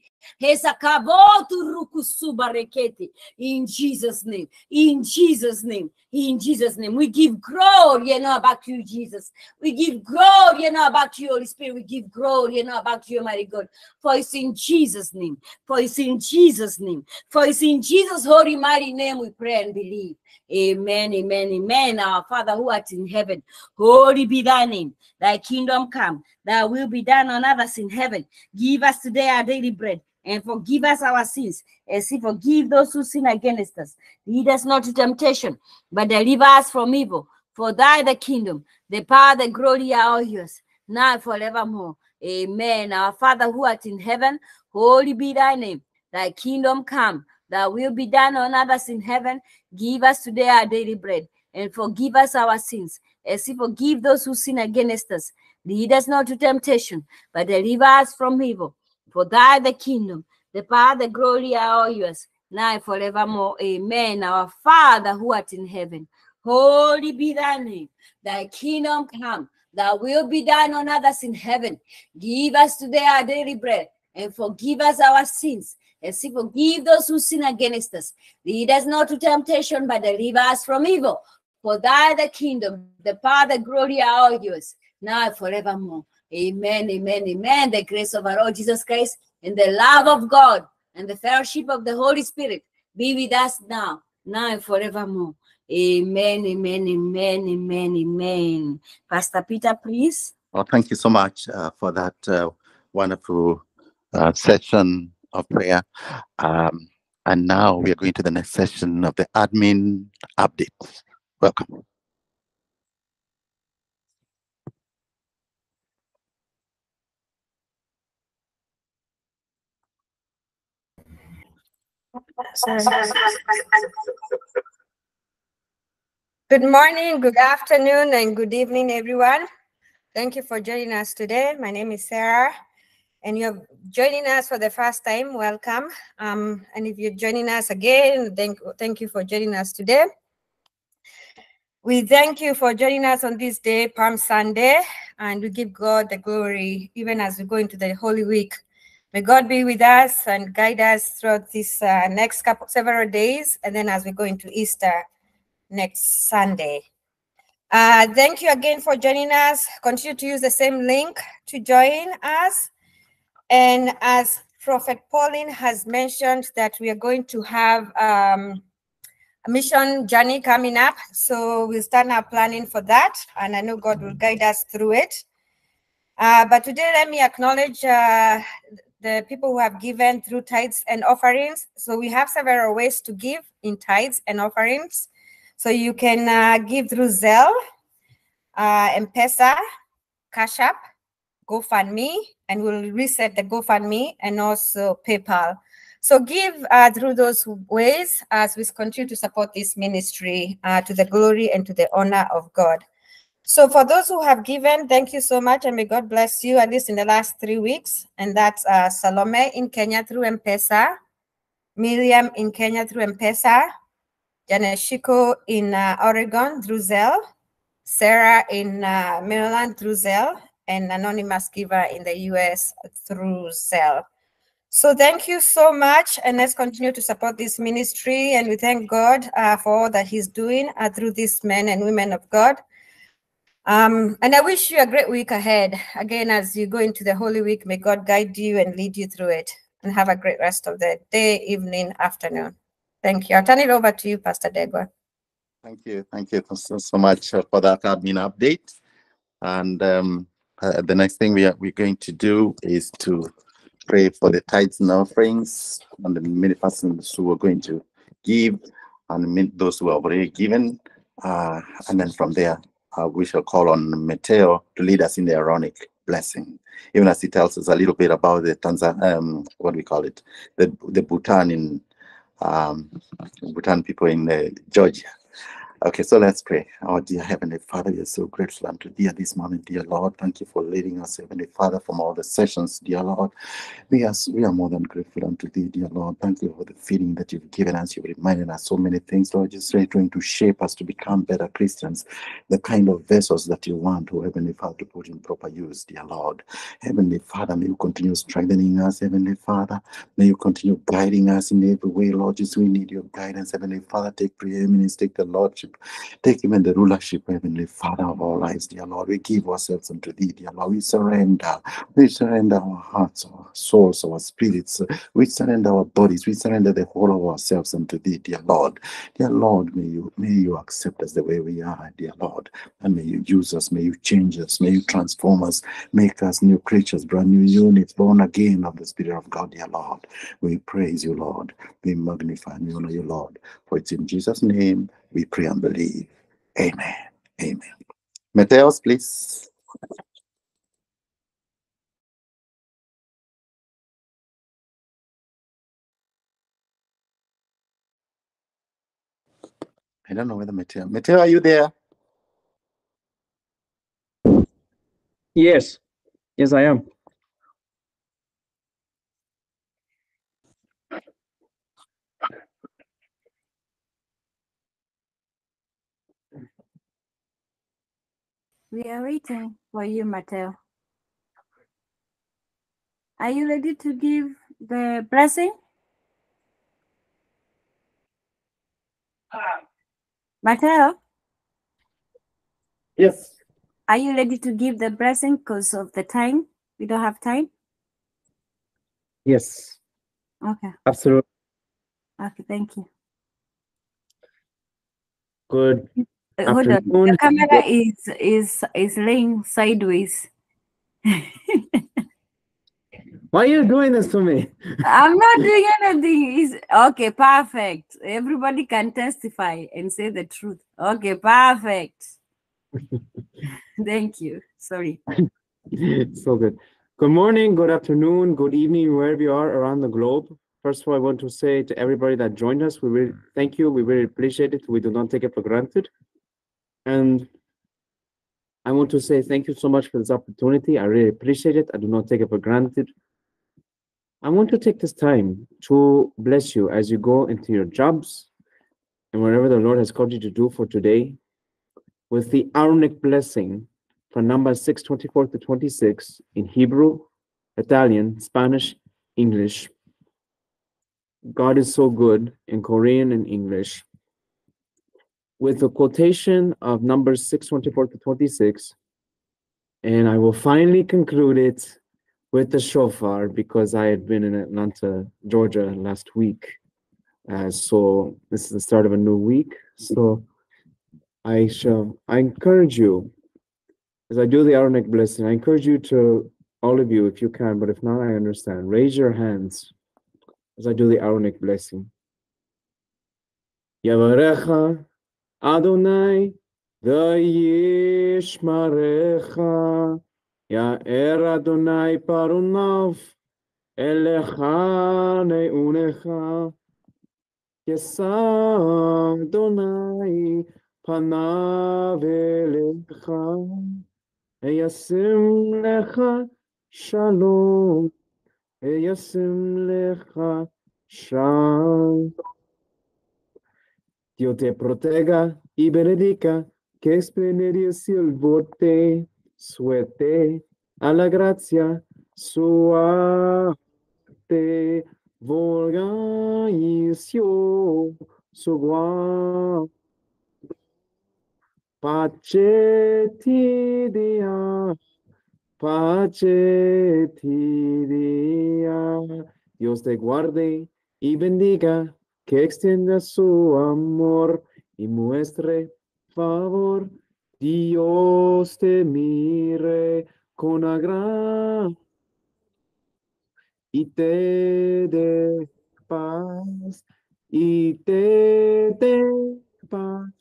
In Jesus' name. In Jesus' name. In Jesus' name. We give glory honor back to you, Jesus. We give glory honor back to you, Holy Spirit. We give glory honor back to you, mighty God. For it's in Jesus' name. For it's in Jesus' name. For it's in Jesus' holy mighty name we pray and believe. Amen, amen, amen. Our Father who art in heaven, holy be thy name. Thy kingdom come, thy will be done on others in heaven. Give us today our daily bread and forgive us our sins as we forgive those who sin against us. Lead us not to temptation, but deliver us from evil. For thy the kingdom, the power, the glory are all yours, now and forevermore. Amen. Our Father who art in heaven, holy be thy name. Thy kingdom come, thy will be done on others in heaven. Give us today our daily bread and forgive us our sins as we forgive those who sin against us. Lead us not to temptation, but deliver us from evil. For thy the kingdom, the power, the glory are all yours, now forevermore. Amen. Our Father who art in heaven, holy be thy name. Thy kingdom come, thy will be done on others in heaven. Give us today our daily bread and forgive us our sins as we forgive those who sin against us. Lead us not to temptation, but deliver us from evil. For thy the kingdom, the power, the glory are all yours, now forevermore. Amen, amen, amen. The grace of our Lord Jesus Christ and the love of God and the fellowship of the Holy Spirit be with us now, now and forevermore. Amen, amen, amen, amen, amen. Pastor Peter, please. Well, thank you so much uh, for that uh, wonderful uh, session of prayer. Um, and now we are going to the next session of the admin updates. Welcome. Good morning, good afternoon, and good evening, everyone. Thank you for joining us today. My name is Sarah, and you're joining us for the first time. Welcome. Um, and if you're joining us again, thank, thank you for joining us today. We thank you for joining us on this day, Palm Sunday, and we give God the glory even as we go into the Holy Week. May God be with us and guide us throughout this uh, next couple several days, and then as we go into Easter next Sunday. Uh, thank you again for joining us. Continue to use the same link to join us. And as Prophet Pauline has mentioned, that we are going to have um, a mission journey coming up. So we'll start our planning for that. And I know God will guide us through it. Uh, but today, let me acknowledge uh, the people who have given through tithes and offerings. So we have several ways to give in tithes and offerings. So you can uh, give through Zelle, uh, M-Pesa, Cash App, GoFundMe, and we'll reset the GoFundMe and also PayPal. So give uh, through those ways as we continue to support this ministry uh, to the glory and to the honor of God. So for those who have given, thank you so much, and may God bless you at least in the last three weeks. And that's uh, Salome in Kenya through M-Pesa, Miriam in Kenya through M-Pesa, Janeshiko in uh, Oregon through Zelle, Sarah in uh, Maryland through Zelle, and anonymous giver in the US through Zelle. So thank you so much, and let's continue to support this ministry. And we thank God uh, for all that He's doing uh, through these men and women of God. Um, and I wish you a great week ahead. Again, as you go into the Holy Week, may God guide you and lead you through it. And have a great rest of the day, evening, afternoon. Thank you. I'll turn it over to you, Pastor Degwa. Thank you. Thank you so, much for that admin update. And um, uh, the next thing we are we're going to do is to pray for the tithes and offerings and the many persons who are going to give and those who have already given. Uh, and then from there, uh, we shall call on Mateo to lead us in the Aaronic blessing, even as he tells us a little bit about the Tanzan, um, what we call it, the the Bhutan in um, Bhutan people in uh, Georgia. Okay, so let's pray. Our dear Heavenly Father, we are so grateful unto thee at this moment, dear Lord. Thank you for leading us, Heavenly Father, from all the sessions, dear Lord. We are, we are more than grateful unto thee, dear Lord. Thank you for the feeling that you've given us. You've reminded us so many things, Lord. Just really trying to shape us to become better Christians, the kind of vessels that you want, oh Heavenly Father, to put in proper use, dear Lord. Heavenly Father, may you continue strengthening us, Heavenly Father. May you continue guiding us in every way, Lord. Just we need your guidance, Heavenly Father. Take preeminence, take the Lordship, take even the rulership, Heavenly Father of our lives, dear Lord. We give ourselves unto thee, dear Lord. We surrender. We surrender our hearts, our souls, our spirits. We surrender our bodies. We surrender the whole of ourselves unto thee, dear Lord. Dear Lord, may you may you accept us the way we are, dear Lord. And may you use us, may you change us, may you transform us, make us new creatures, brand new units, born again of the Spirit of God, dear Lord. We praise you, Lord. We magnify and we honor you, Lord. For it's in Jesus' name we pray and believe. Amen. Amen. Mateos, please. I don't know whether Mateo. Mateo, are you there? Yes, yes, I am. We are waiting for you, Mateo. Are you ready to give the blessing? Mateo, Yes. are you ready to give the blessing because of the time? We don't have time. Yes, Okay. absolutely. Okay. Thank you. Good. Uh, Hold on. The camera is is is laying sideways. [LAUGHS] Why are you doing this to me? I'm not doing anything. Is okay, perfect. Everybody can testify and say the truth. Okay, perfect. [LAUGHS] Thank you. Sorry. [LAUGHS] so good. Good morning, good afternoon, good evening, wherever you are around the globe. First of all, I want to say to everybody that joined us, we really thank you. We really appreciate it. We do not take it for granted. And I want to say thank you so much for this opportunity. I really appreciate it. I do not take it for granted. I want to take this time to bless you as you go into your jobs and whatever the Lord has called you to do for today with the Aaronic blessing from Numbers 6 24 to 26 in Hebrew, Italian, Spanish, English. God is so good in Korean and English. With the quotation of Numbers 6 24 to 26, and I will finally conclude it with the shofar because I had been in Atlanta, Georgia last week. Uh, so this is the start of a new week. So I shall, I encourage you, as I do the Aaronic blessing, I encourage you to, all of you, if you can, but if not, I understand, raise your hands as I do the Aaronic blessing. Yavarecha Adonai v'yishmarecha יאר אדוני פרוניו, אליך נאונך, ישא אדוני פניו אליך, וישם לך שלום, וישם לך שלום. Dios te proteja y benedica, que expendies el bote, suerte, a la gracia, suerte, volgaisio, su guam. Pace ti dia, pace ti dia. Dios te guarde y bendiga, que extienda su amor y muestre favor. Dios te mire con agrado y te dé paz, y te dé paz,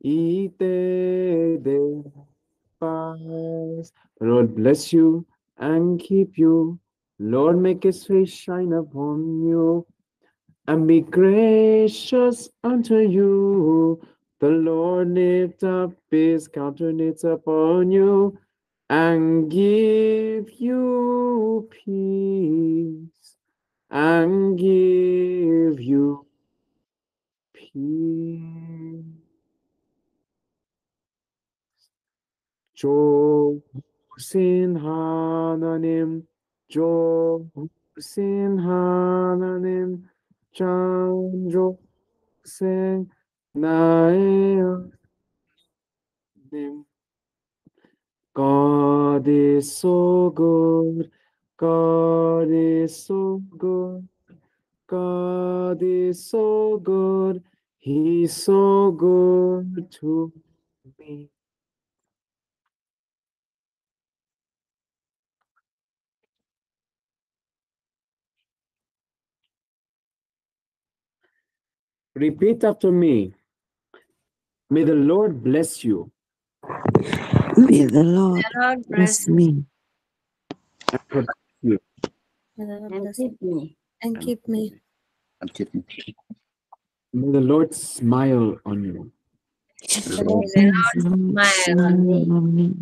y te dé paz. Lord bless you and keep you. Lord, make his face shine upon you and be gracious unto you. The Lord lift up his countenance upon you and give you peace and give you peace. 좋으신 하나님, 좋으신 하나님, 참 좋으신 나의 하나님. God is so good. God is so good. God is so good. He's so good to me. Repeat after me. May the Lord bless you May the Lord Lord bless me and protect you. May the Lord And keep me. and keep me. And keep me. May the Lord smile on you May the Lord the Lord smile on me. on me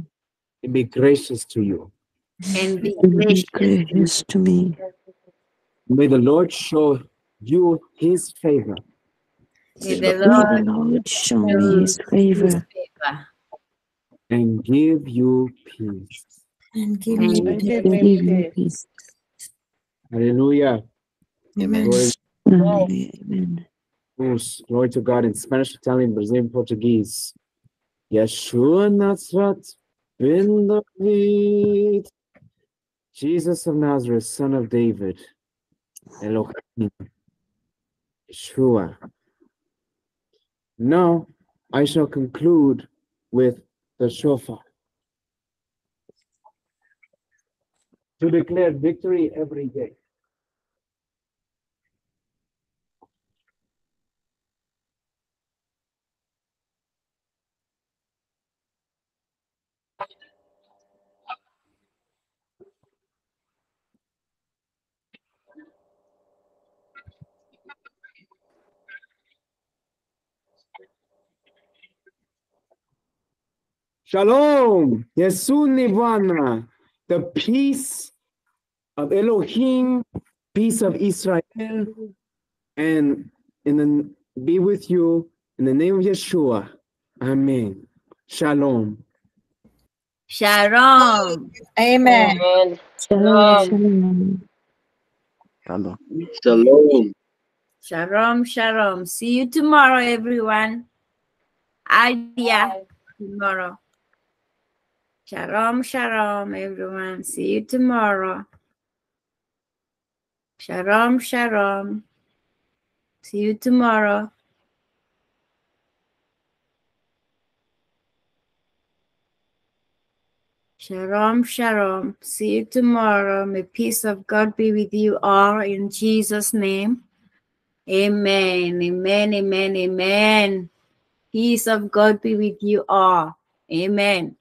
and be gracious to you. And be and be gracious. gracious to me. May the Lord show you his favor May the May the Lord Lord show show me his His favor favor. and give you peace. and give And me and peace. give me peace. Hallelujah. Amen. Glory, Amen. Glory to God in Spanish, Italian, Brazilian, Portuguese. Yeshua Nazareth ben David. Jesus of Nazareth, son of David. Elohim. Yeshua. Now I shall conclude with the shofar. To declare victory every day. Shalom, Yesun Nivana, the peace of Elohim, peace of Israel, and in the, be with you in the name of Yeshua. Amen. Shalom. Shalom. Amen. Shalom. Shalom. Shalom. Shalom. Shalom, shalom. See you tomorrow, everyone. Idea tomorrow. Shalom, shalom, everyone. See you tomorrow. Shalom, shalom. See you tomorrow. Shalom, shalom. See you tomorrow. May peace of God be with you all in Jesus' name. Amen. Amen. Amen. Amen. Peace of God be with you all. Amen.